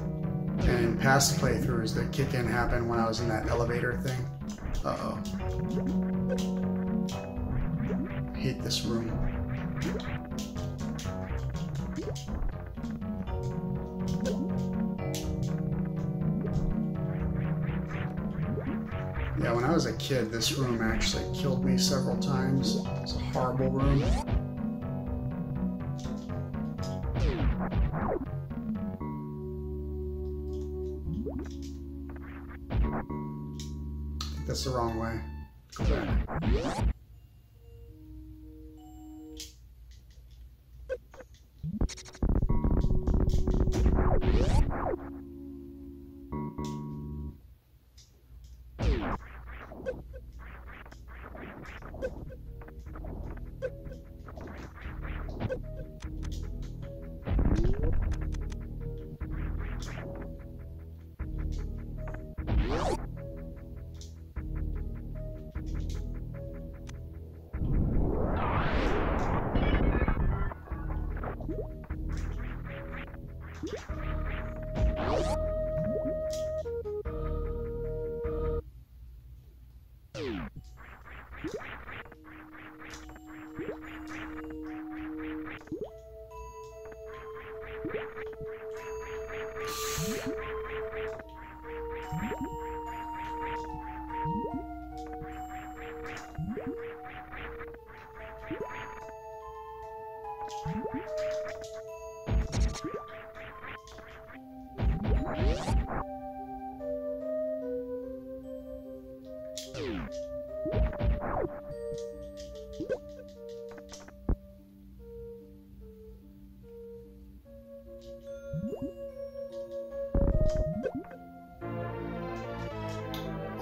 And in past playthroughs, the kick-in happened when I was in that elevator thing. Uh-oh. Hate this room. Kid, this room actually killed me several times. It's a horrible room. That's the wrong way. Go back.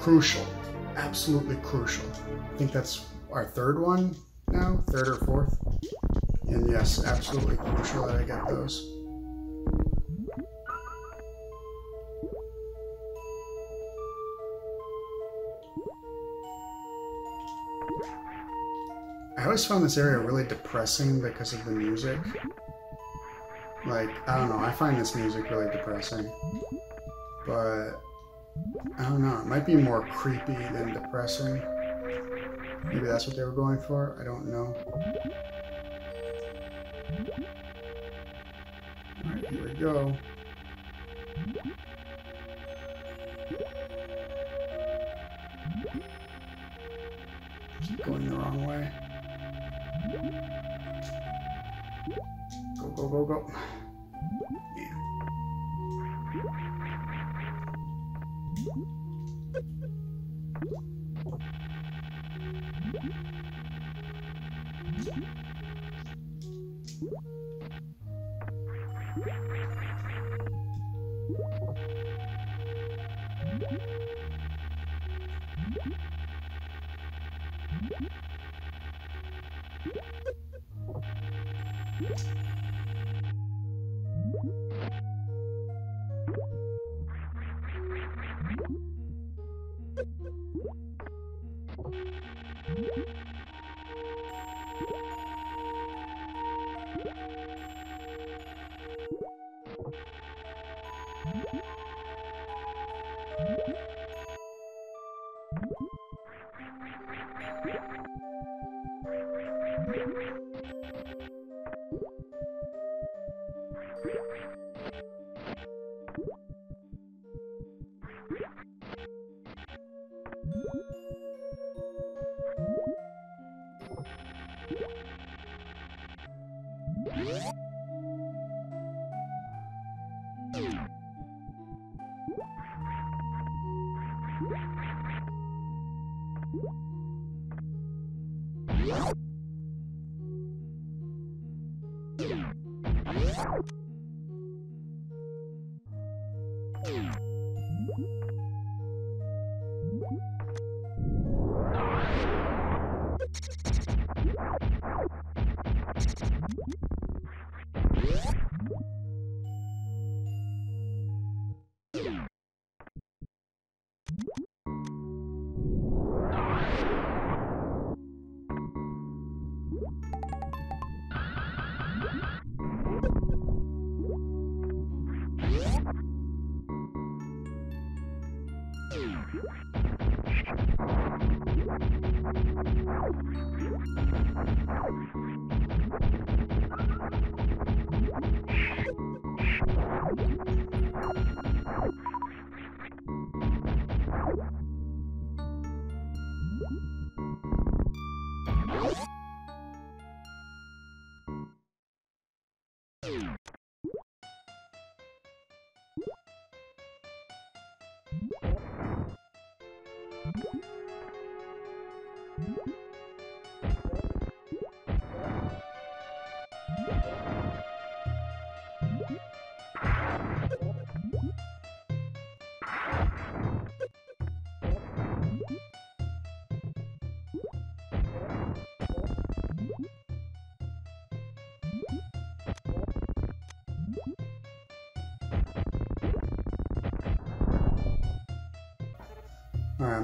Crucial. Absolutely crucial. I think that's our third one now, third or fourth. And yes, absolutely crucial that I get those. I always found this area really depressing because of the music. Like, I don't know, I find this music really depressing. But, I don't know, it might be more creepy than depressing. Maybe that's what they were going for, I don't know. Alright, here we go.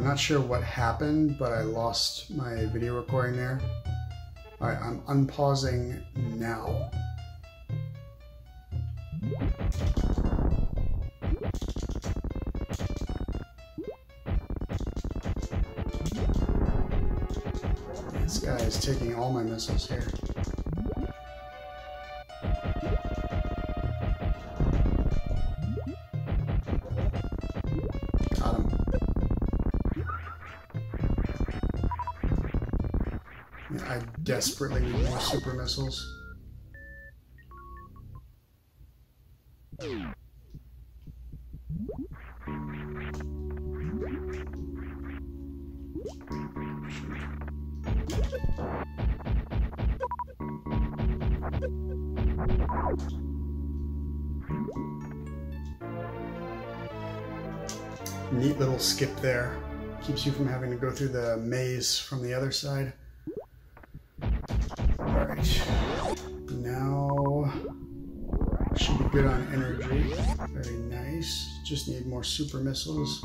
I'm not sure what happened, but I lost my video recording there. Alright, I'm unpausing now. This guy is taking all my missiles here. Desperately need more super missiles. Neat little skip there. Keeps you from having to go through the maze from the other side. More super missiles.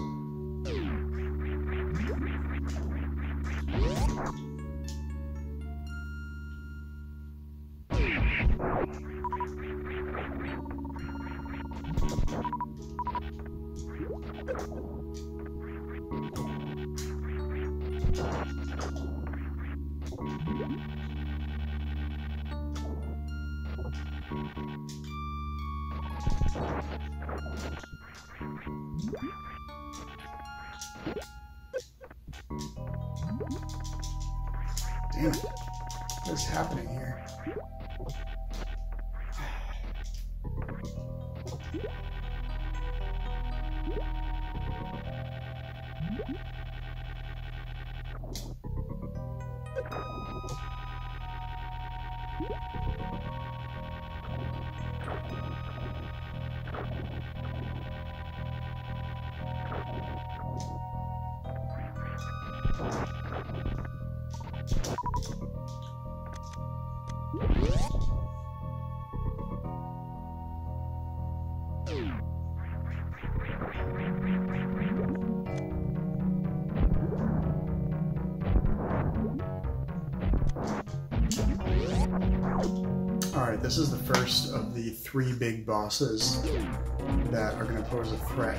Three big bosses that are going to pose a threat.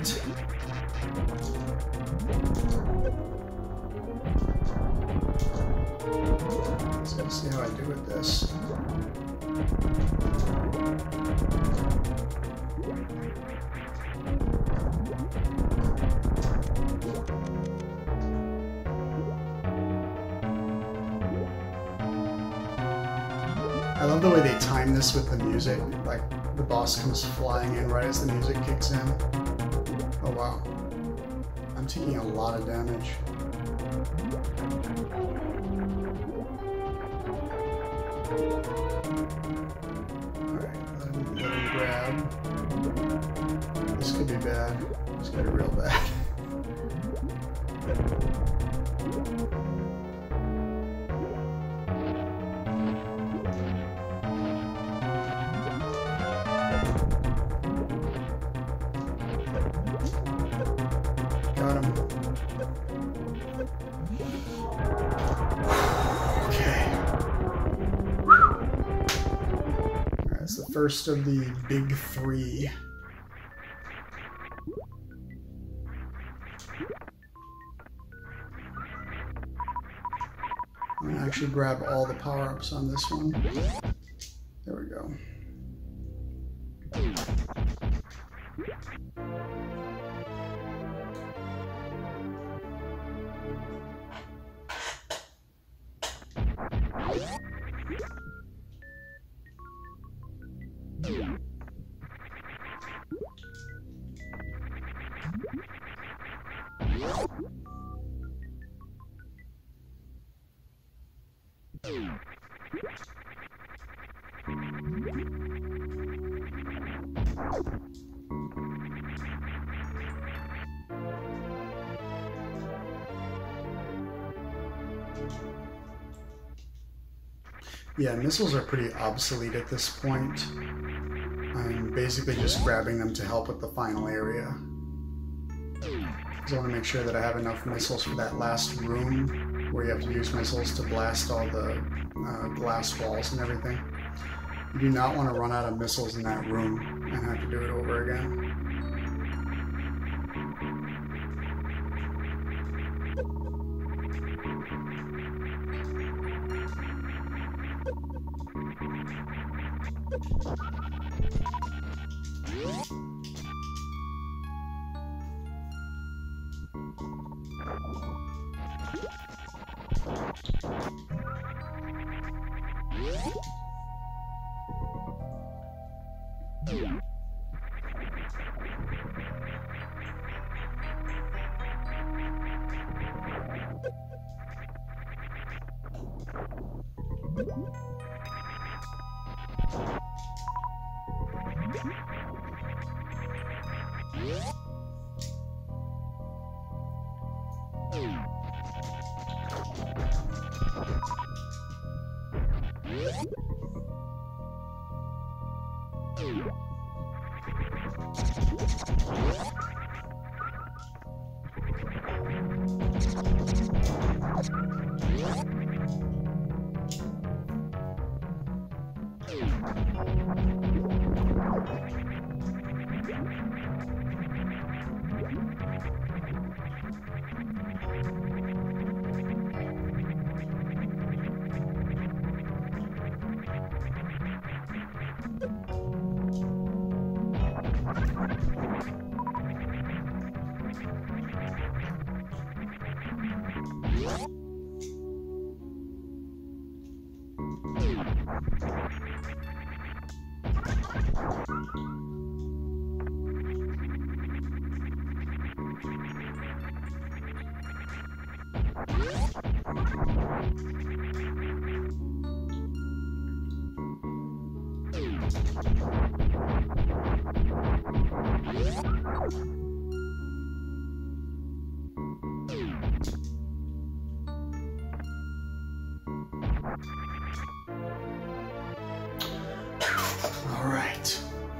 Let's see how I do with this. I love the way they time this with the music. Like boss comes flying in right as the music kicks in. Oh wow. I'm taking a lot of damage. Alright, let him, grab. This could be bad. This could be real bad. [LAUGHS] first of the big three. I'm gonna actually grab all the power-ups on this one. Yeah, missiles are pretty obsolete at this point. I'm basically just grabbing them to help with the final area. Because I want to make sure that I have enough missiles for that last room where you have to use missiles to blast all the uh, glass walls and everything. You do not want to run out of missiles in that room and have to do it over again.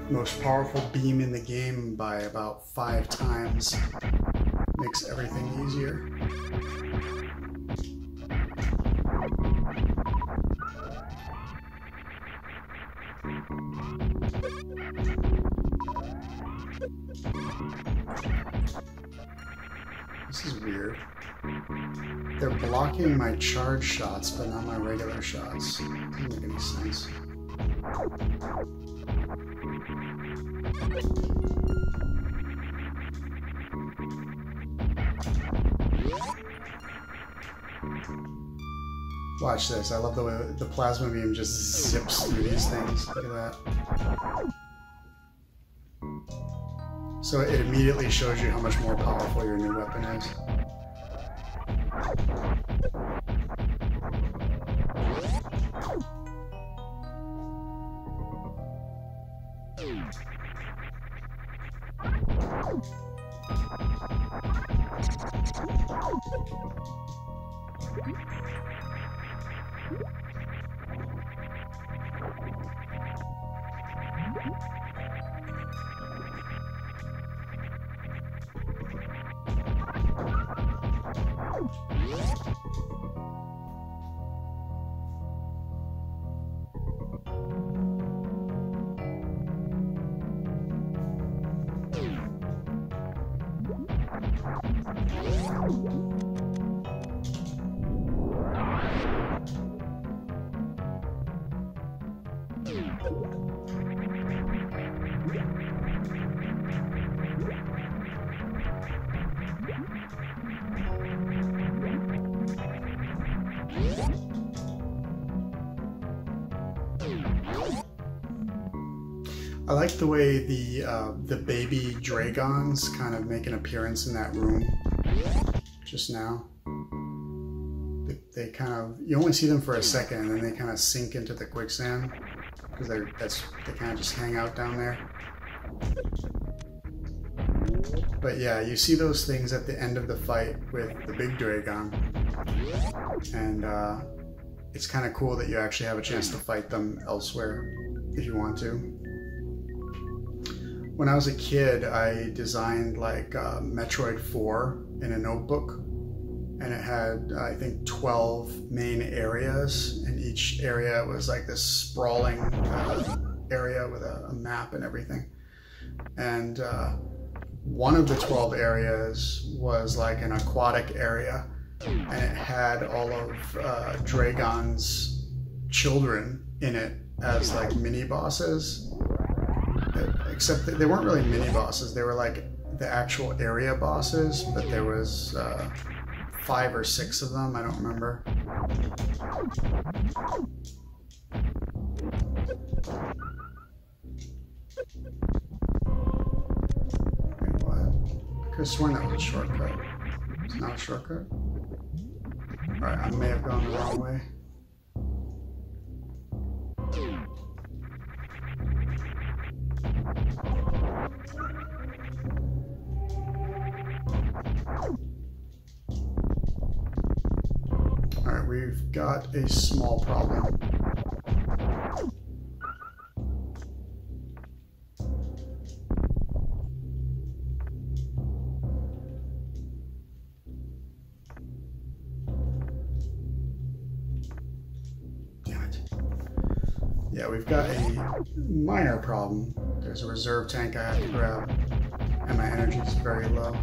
Most powerful beam in the game by about five times. Makes everything easier. This is weird. They're blocking my charge shots, but not my regular shots. Doesn't make any sense. Watch this. I love the way the plasma beam just zips through these things. Look at that. So it immediately shows you how much more powerful your new weapon is. Dragons kind of make an appearance in that room just now. They, they kind of you only see them for a second, and then they kind of sink into the quicksand because they're that's they kind of just hang out down there. But yeah, you see those things at the end of the fight with the big dragon, and uh, it's kind of cool that you actually have a chance to fight them elsewhere if you want to when I was a kid, I designed like uh, Metroid 4 in a notebook, and it had I think 12 main areas, and each area was like this sprawling uh, area with a, a, map and everything. And uh, one of the 12 areas was like an aquatic area, and it had all of uh, Draygon's children in it as like mini bosses except that they weren't really mini bosses. They were like the actual area bosses, but there was uh, five or six of them. I don't remember. Wait, what? I could have sworn that was a shortcut. It's not a shortcut? Alright, I may have gone the wrong way. Alright, we've got a small problem. Damn it. Yeah, we've got a minor problem. There's a reserve tank I have to grab, and my energy is very low.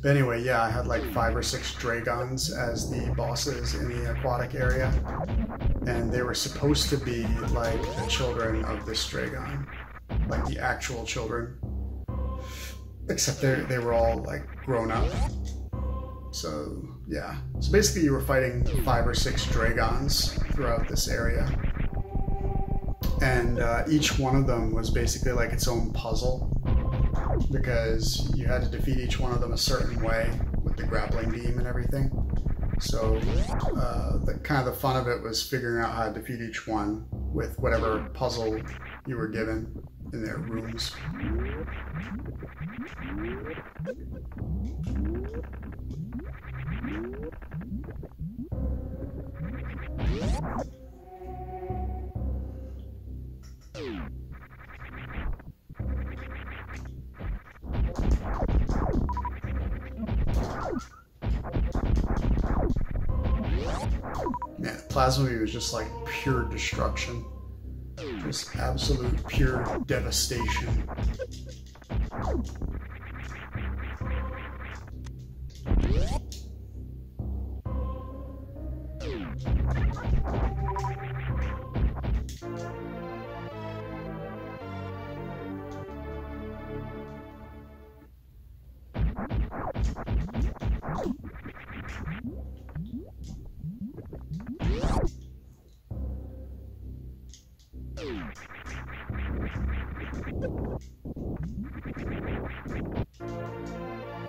But anyway, yeah, I had like five or six dragons as the bosses in the aquatic area, and they were supposed to be like the children of this dragon, like the actual children, except they they were all like grown up. So yeah, so basically you were fighting five or six dragons throughout this area, and uh, each one of them was basically like its own puzzle because you had to defeat each one of them a certain way with the grappling beam and everything. So uh, the kind of the fun of it was figuring out how to defeat each one with whatever puzzle you were given in their rooms. Yeah, Plasma was just like pure destruction. Just absolute pure devastation.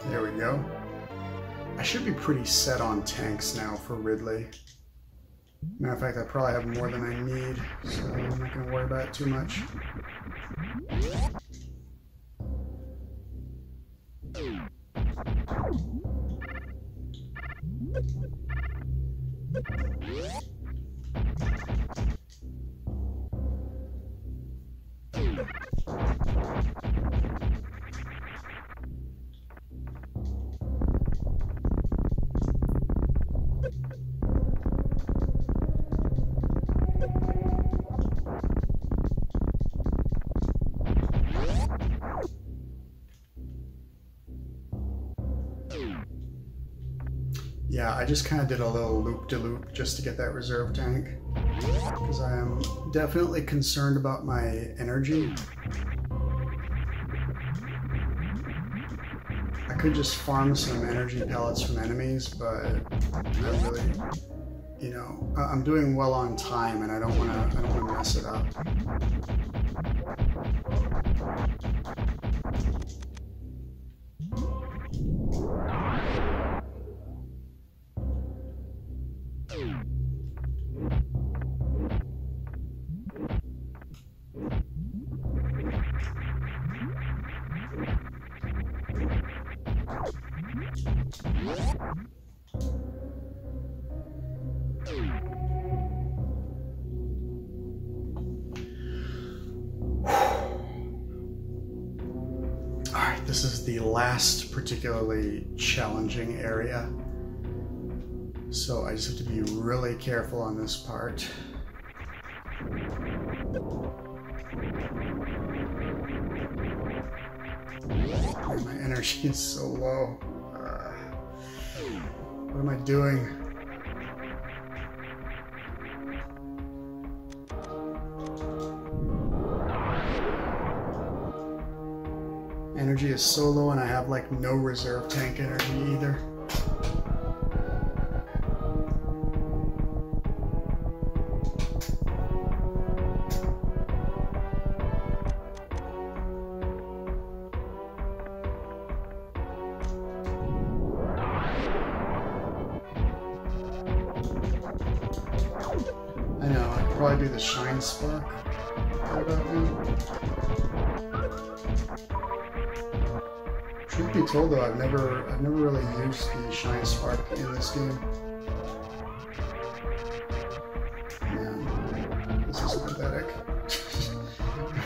There we go. I should be pretty set on tanks now for Ridley. Matter of fact, I probably have more than I need, so I'm not going to worry about it too much. Yeah, I just kind of did a little loop-de-loop just to get that reserve tank. Because I am definitely concerned about my energy. I could just farm some energy pellets from enemies, but I really, you know, I'm doing well on time and I don't want to, I don't want to mess it up. This is the last particularly challenging area. So I just have to be really careful on this part. My energy is so low. Uh, what am I doing? Energy is so low and I have like no reserve tank energy either.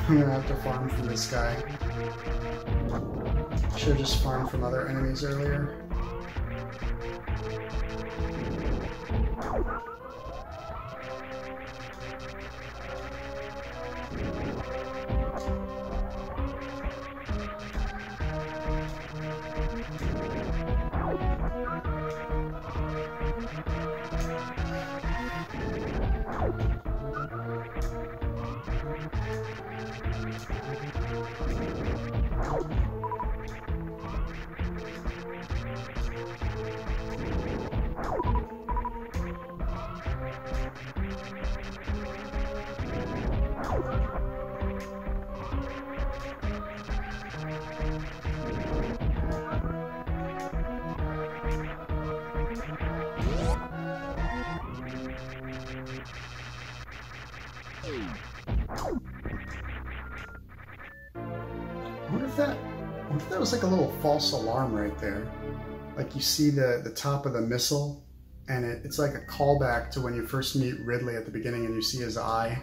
I'm gonna have to farm from this guy. Should have just farmed from other enemies earlier. Alarm right there. Like you see the, the top of the missile and it, it's like a callback to when you first meet Ridley at the beginning and you see his eye.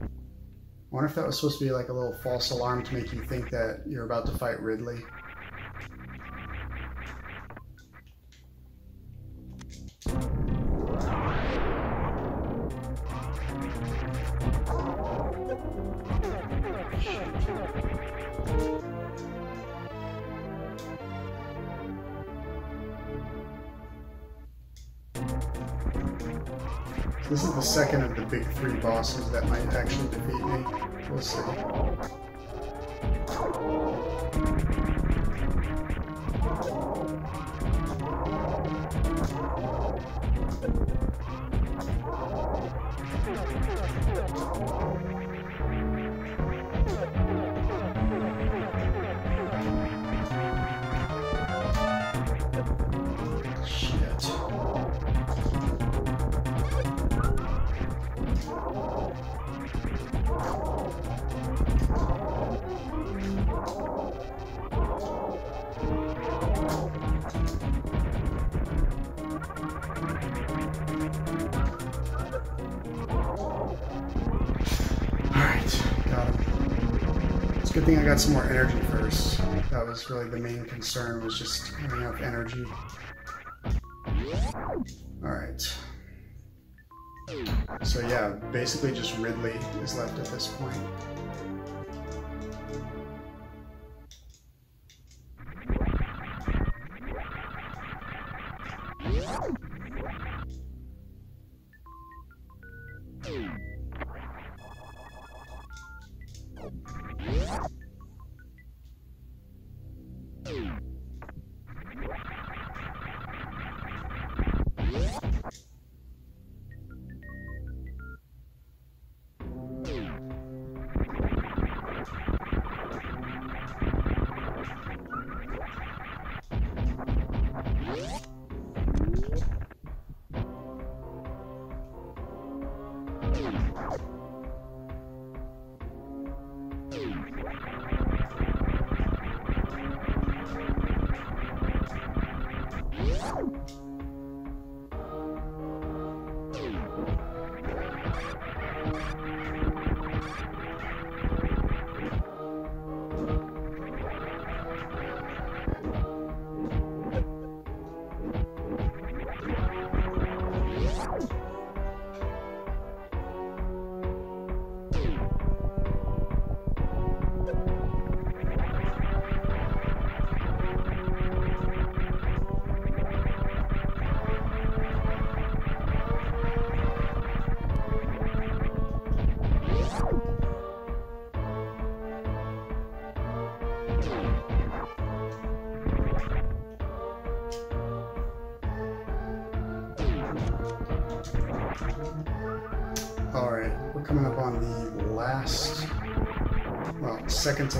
I wonder if that was supposed to be like a little false alarm to make you think that you're about to fight Ridley. This is the second of the big three bosses that might actually defeat me. We'll see. Was really the main concern, was just enough energy. Alright. So yeah, basically just Ridley is left at this point.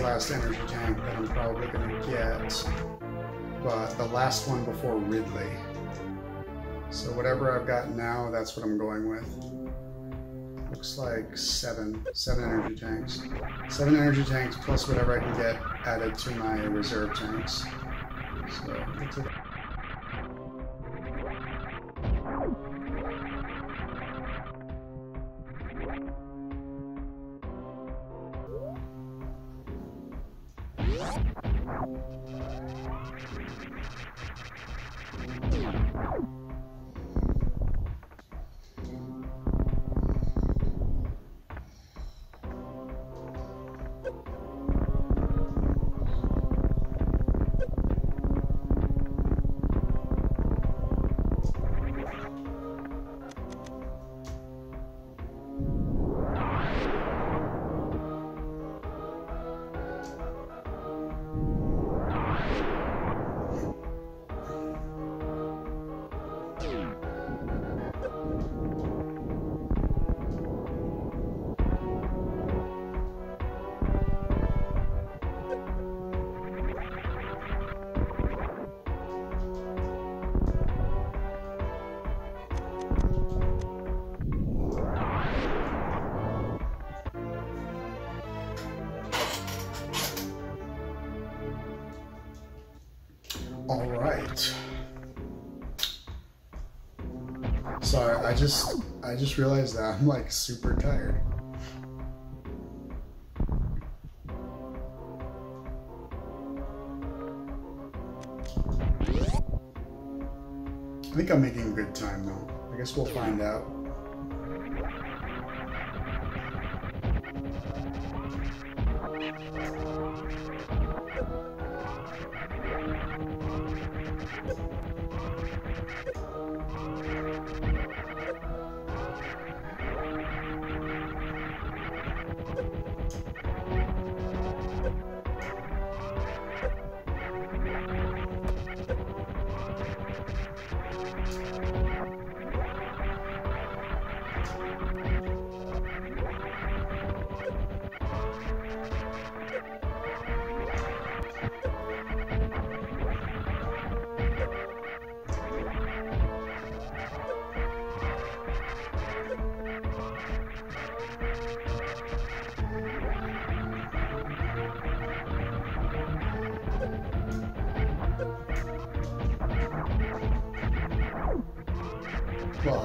Last energy tank that I'm probably going to get, but the last one before Ridley. So whatever I've got now, that's what I'm going with. Looks like seven, seven energy tanks. Seven energy tanks plus whatever I can get added to my reserve tanks. So, just realized that I'm like super tired. I think I'm making good time though. I guess we'll find out.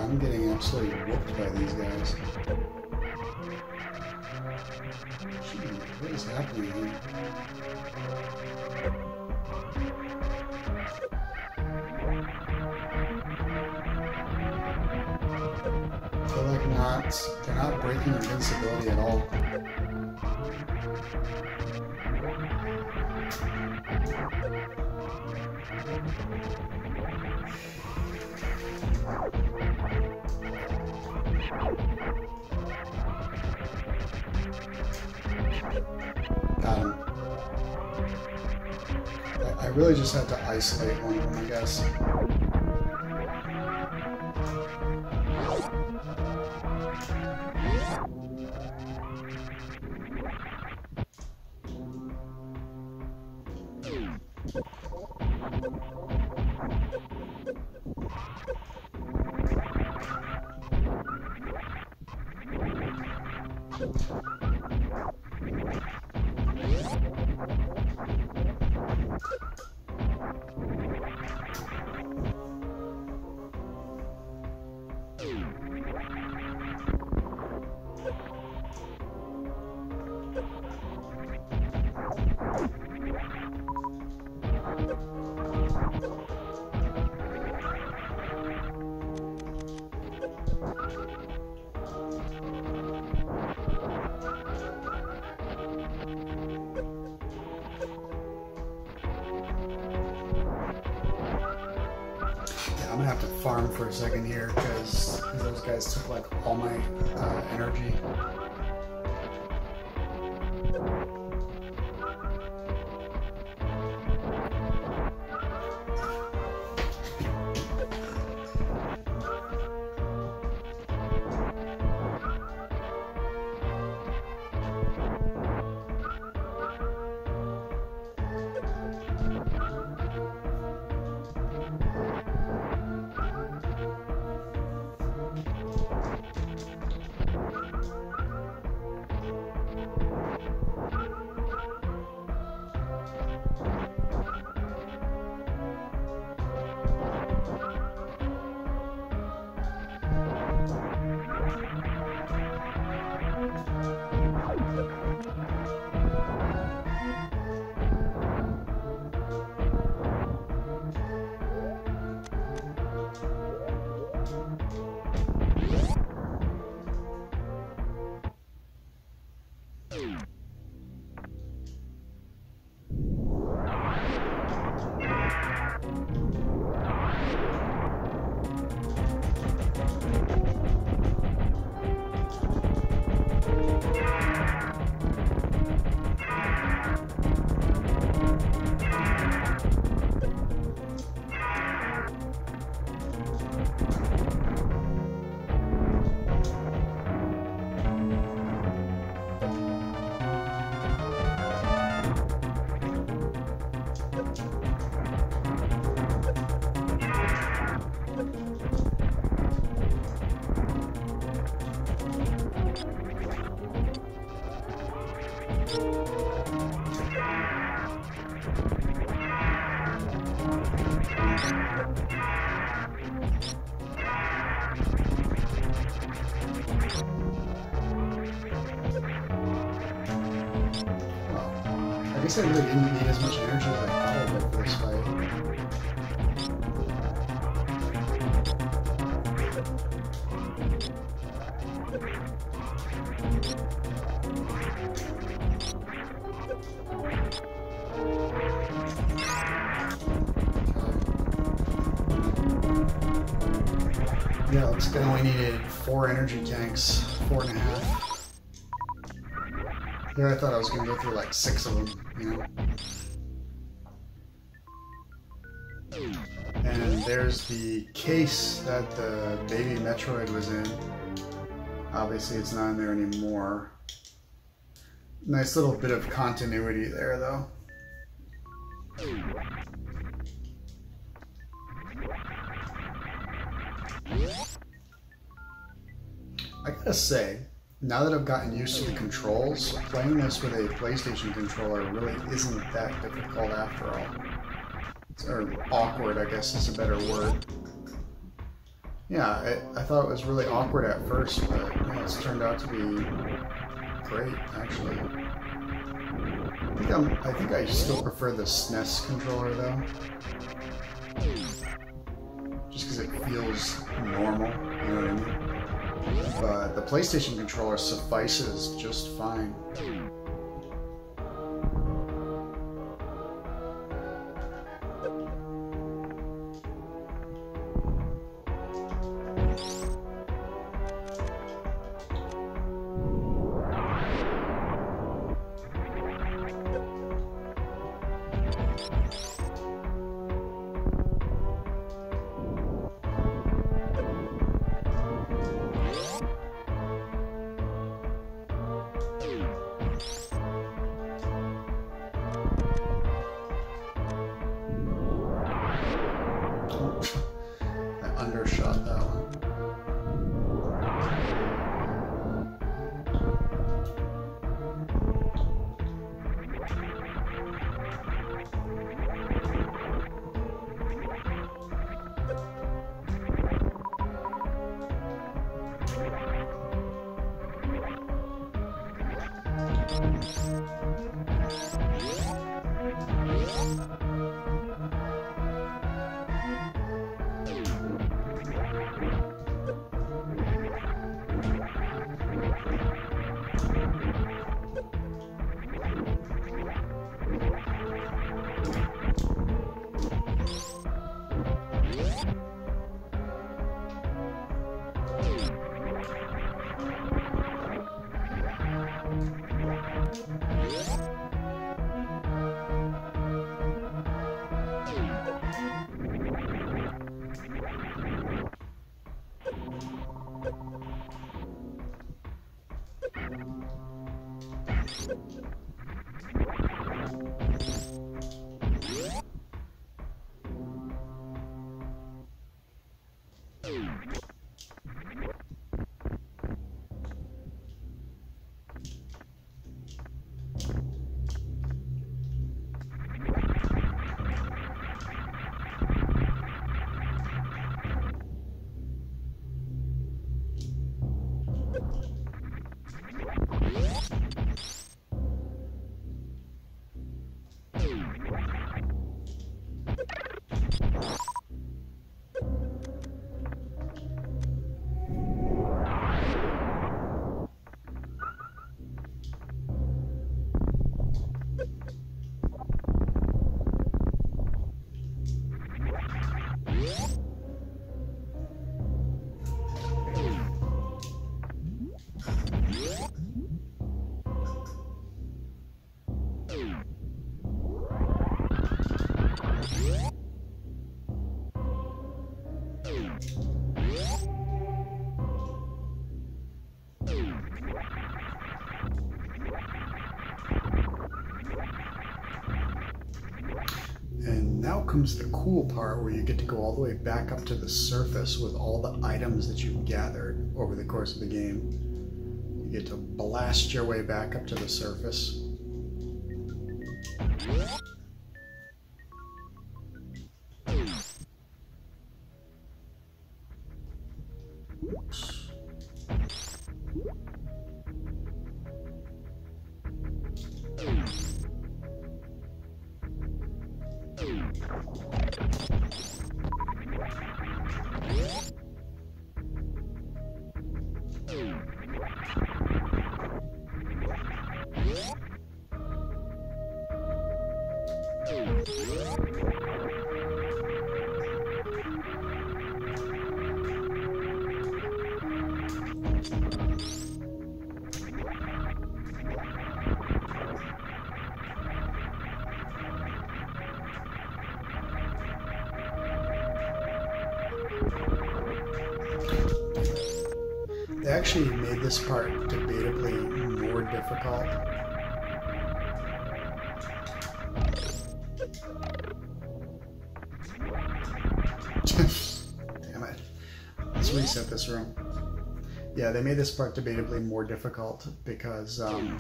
I'm getting absolutely whooped by these guys. What is happening here? They're like not, they're not breaking invincibility at all. Really just had to isolate one of them, I guess. Second here because those guys took like all my uh, energy. Guess I really didn't need as much energy as I thought I would for this fight. Yeah, looks like I only needed four energy tanks, four and a half. Here I thought I was gonna go through like six of them. And there's the case that the baby Metroid was in. Obviously it's not in there anymore. Nice little bit of continuity there though. I gotta say, now that I've gotten used to the controls, playing this with a PlayStation controller really isn't that difficult after all. Or awkward, I guess is a better word. Yeah, I, I thought it was really awkward at first, but yeah, it's turned out to be great, actually. I think, I'm, I think I still prefer the SNES controller, though. Just because it feels normal, you know what I mean? But the PlayStation controller suffices just fine. Comes the cool part where you get to go all the way back up to the surface with all the items that you've gathered over the course of the game. You get to blast your way back up to the surface. Reset this room. Yeah, they made this part debatably more difficult because um,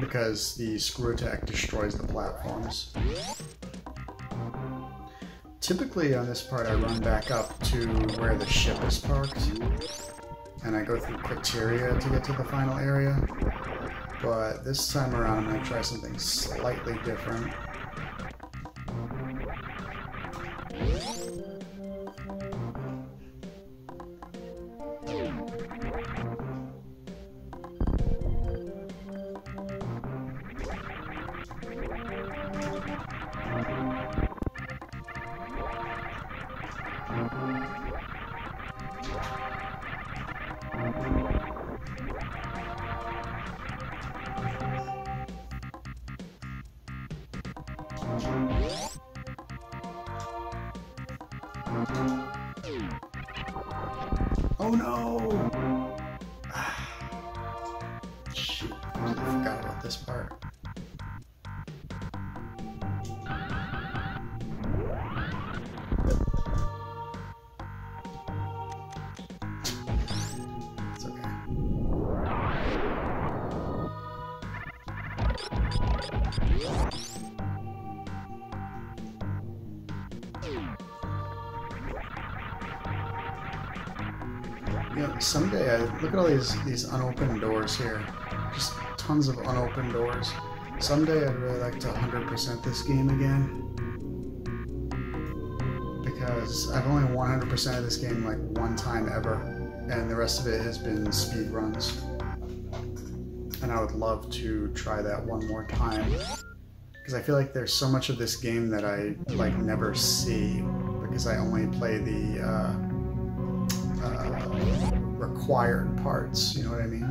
because the screw attack destroys the platforms. Typically on this part I run back up to where the ship is parked and I go through Crateria to get to the final area but this time around I'm going to try something slightly different. Oh no! [SIGHS] I forgot about this part. Someday I look at all these these unopened doors here. Just tons of unopened doors. Someday I'd really like to 100% this game again. Because I've only 100% of this game like one time ever, and the rest of it has been speed runs. And I would love to try that one more time. Because I feel like there's so much of this game that I like never see because I only play the uh, parts. You know what I mean?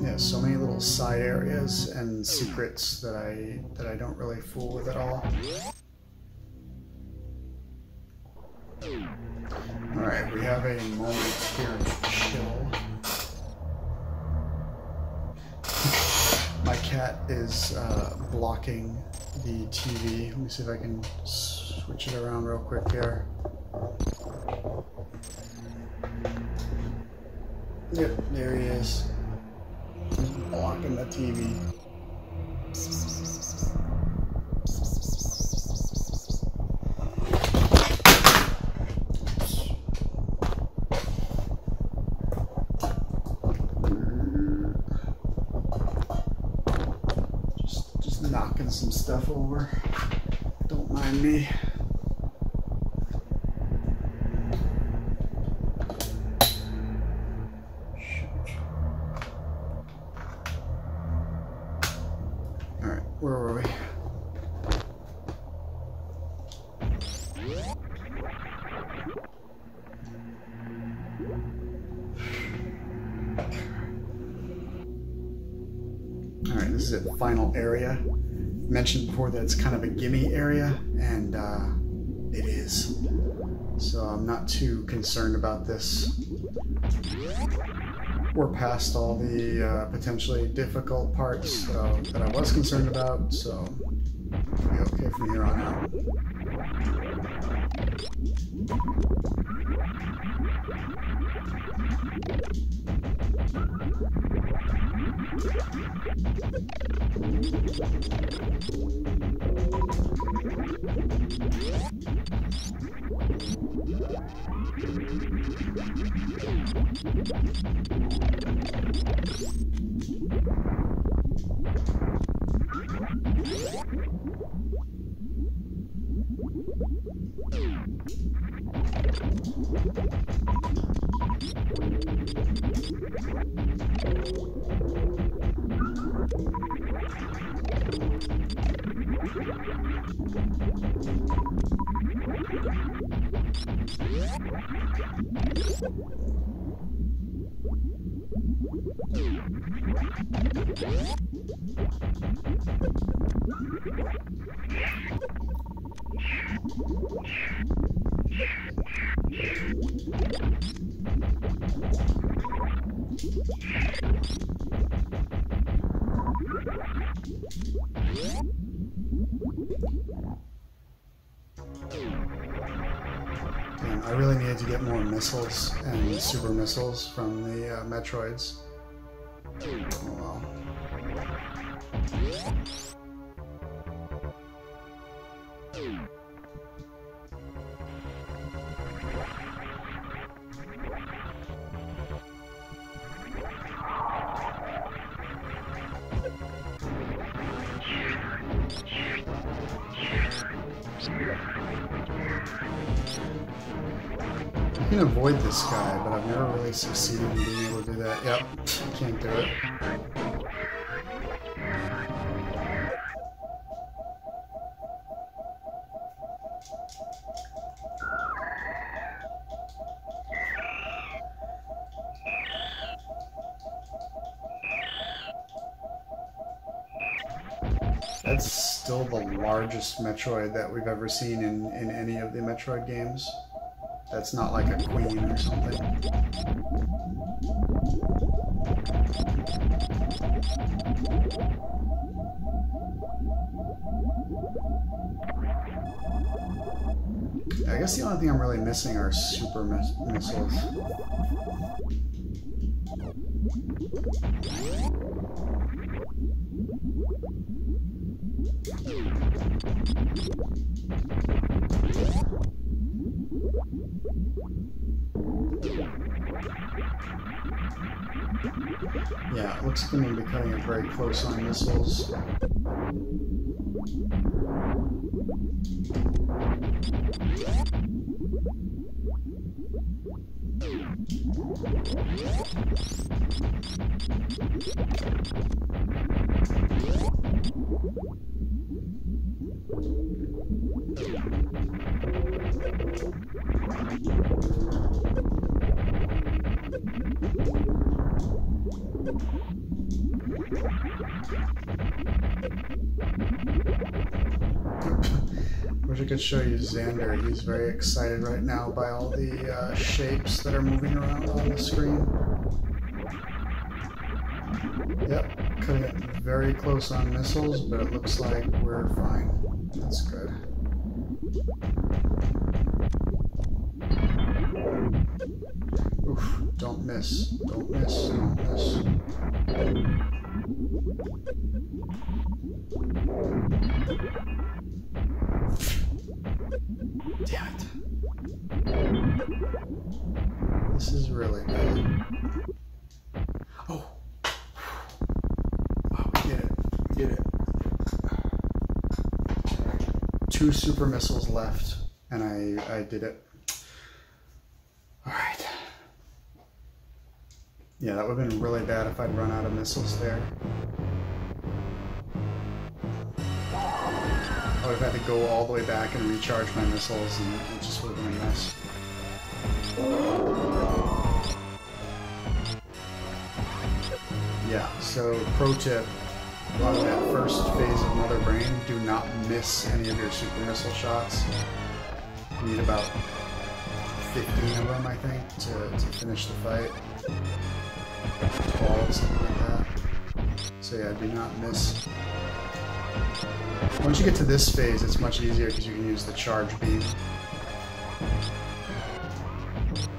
Yeah, so many little side areas and secrets that I that I don't really fool with at all. All right, we have a moment here to chill. My cat is uh, blocking the TV. Let me see if I can switch it around real quick here. Yep, there he is. Blocking the TV. before that it's kind of a gimme area, and uh, it is. So I'm not too concerned about this. We're past all the uh, potentially difficult parts uh, that I was concerned about, so we'll be okay from here on out. Thank you. you Yeah. I really needed to get more missiles and super missiles from the uh, Metroids. Oh well. Largest Metroid that we've ever seen in, in any of the Metroid games. That's not like a queen or something. I guess the only thing I'm really missing are super miss missiles. Yeah, looks I'm going to cutting it very close on missiles. Wish I could show you Xander. He's very excited right now by all the uh, shapes that are moving around on the screen. Yep, cutting it very close on missiles, but it looks like we're fine. That's good. Oof, don't miss. Don't miss. Don't miss. Damn it. This is really bad. Two super missiles left, and I, I did it. Alright. Yeah, that would have been really bad if I'd run out of missiles there. I would have had to go all the way back and recharge my missiles, and it just would have been a mess. Yeah, so pro tip, on that first phase of Mother Brain, do not miss any of your super missile shots. You need about 15 of them, I think, to, to finish the fight. 12, something like that. So yeah, do not miss. Once you get to this phase, it's much easier because you can use the charge beam.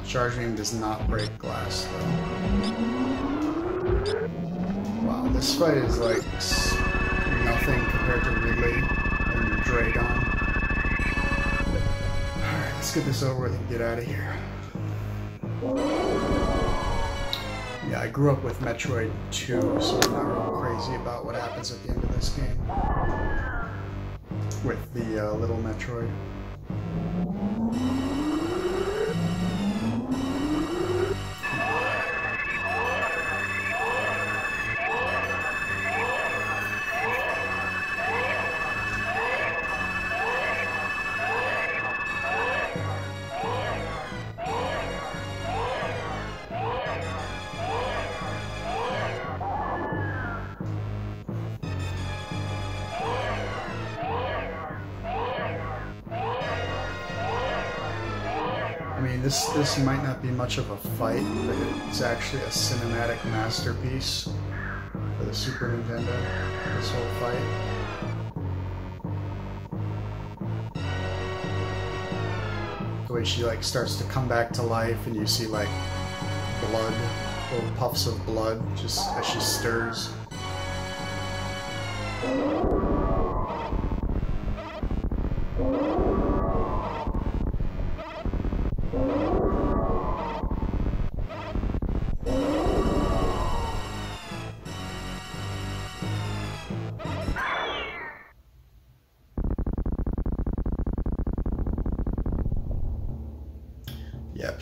Charge beam does not break glass, though. This fight is like nothing compared to Ridley and Draygon. Alright, let's get this over with and get out of here. Yeah, I grew up with Metroid 2, so I'm not real crazy about what happens at the end of this game. With the uh, little Metroid. Might not be much of a fight, but it's actually a cinematic masterpiece for the Super Nintendo. This whole fight. The way she like starts to come back to life, and you see like blood, little puffs of blood, just as she stirs.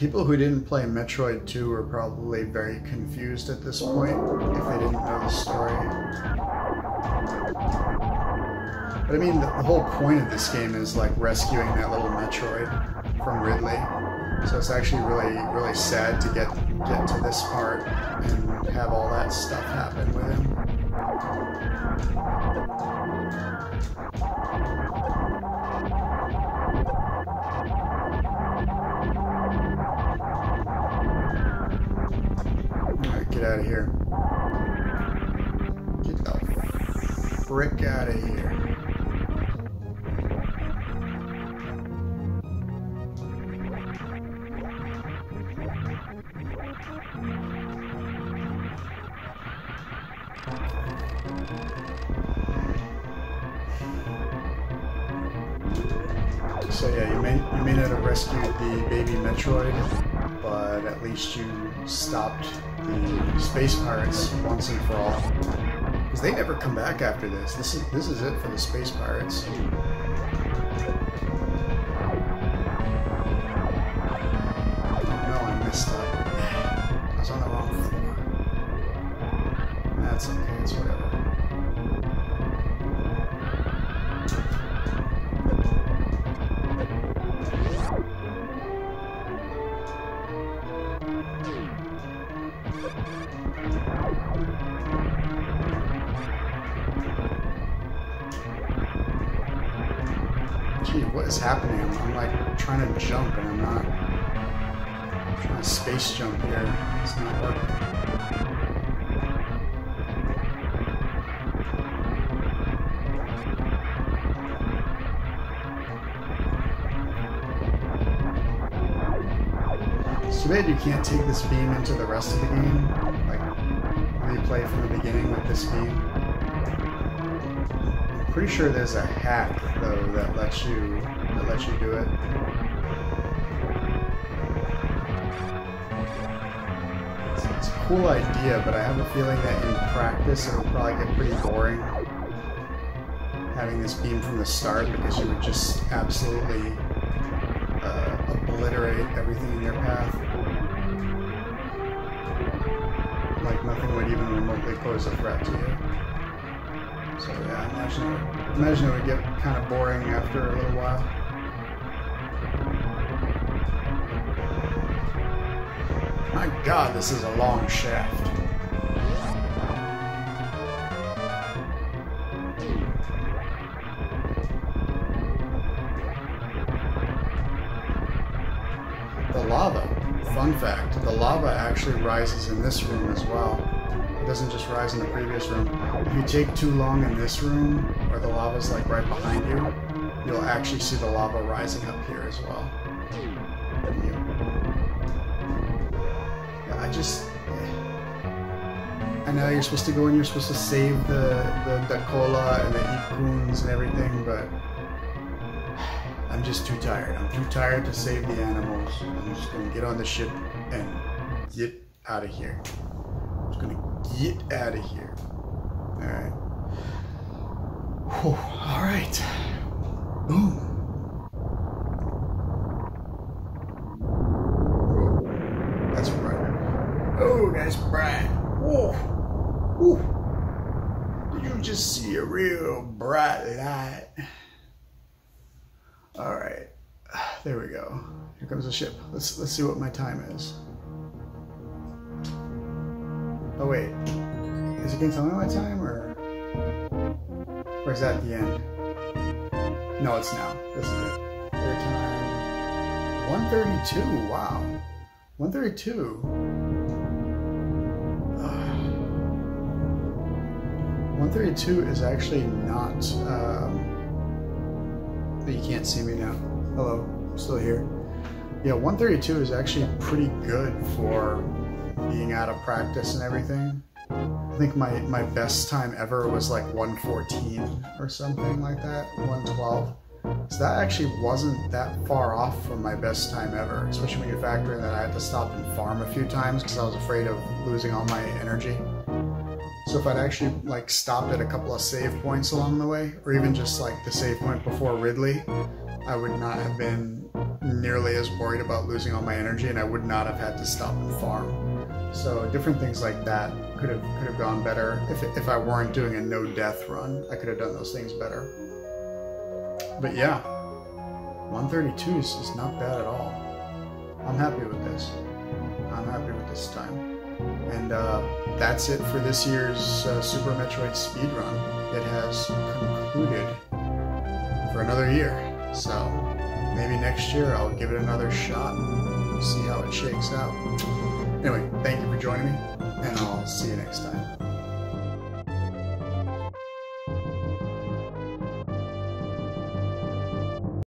People who didn't play Metroid 2 are probably very confused at this point if they didn't know the story. But I mean, the, the whole point of this game is like rescuing that little Metroid from Ridley. So it's actually really, really sad to get get to this part and have all that stuff happen with him. Once and for all. Because they never come back after this. This is this is it for the space pirates. You can't take this beam into the rest of the game. Like, replay from the beginning with this beam. I'm pretty sure there's a hack though that lets you that lets you do it. It's, it's a cool idea, but I have a feeling that in practice it would probably get pretty boring having this beam from the start because you would just absolutely uh, obliterate everything in your path. Nothing would even remotely pose a threat to you. So yeah, I imagine it, imagine it would get kind of boring after a little while. My god, this is a long shaft. Lava actually rises in this room as well. It doesn't just rise in the previous room. If you take too long in this room, where the lava's like right behind you, you'll actually see the lava rising up here as well. Yeah, I just... I know you're supposed to go and you're supposed to save the, the Dachora and the Etecoons and everything, but I'm just too tired. I'm too tired to save the animals. I'm just gonna get on the ship get out of here. I'm just gonna get out of here. Alright. Alright. Boom. That's bright. Oh, that's bright. Whoa. Whoa. Did you just see a real bright light? All right, there we go. Here comes the ship. Let's let's see what my time is. Oh wait, is it gonna tell me my time or or is that the end? No, it's now. This is it. Your time. 132, wow. 132. Uh, 132 is actually not, um, you can't see me now. Hello, I'm still here. Yeah, 132 is actually pretty good for being out of practice and everything. I think my, my best time ever was like 114 or something like that, 112. So that actually wasn't that far off from my best time ever, especially when you factor in that I had to stop and farm a few times because I was afraid of losing all my energy. So if I'd actually like stopped at a couple of save points along the way, or even just like the save point before Ridley, I would not have been nearly as worried about losing all my energy and I would not have had to stop and farm. So different things like that could have could have gone better if, if I weren't doing a no death run. I could have done those things better. But yeah, 132 is, is not bad at all. I'm happy with this. I'm happy with this time. And uh, that's it for this year's uh, Super Metroid speedrun. It has concluded for another year. So maybe next year I'll give it another shot and see how it shakes out. Anyway, thank you for joining me, and I'll see you next time.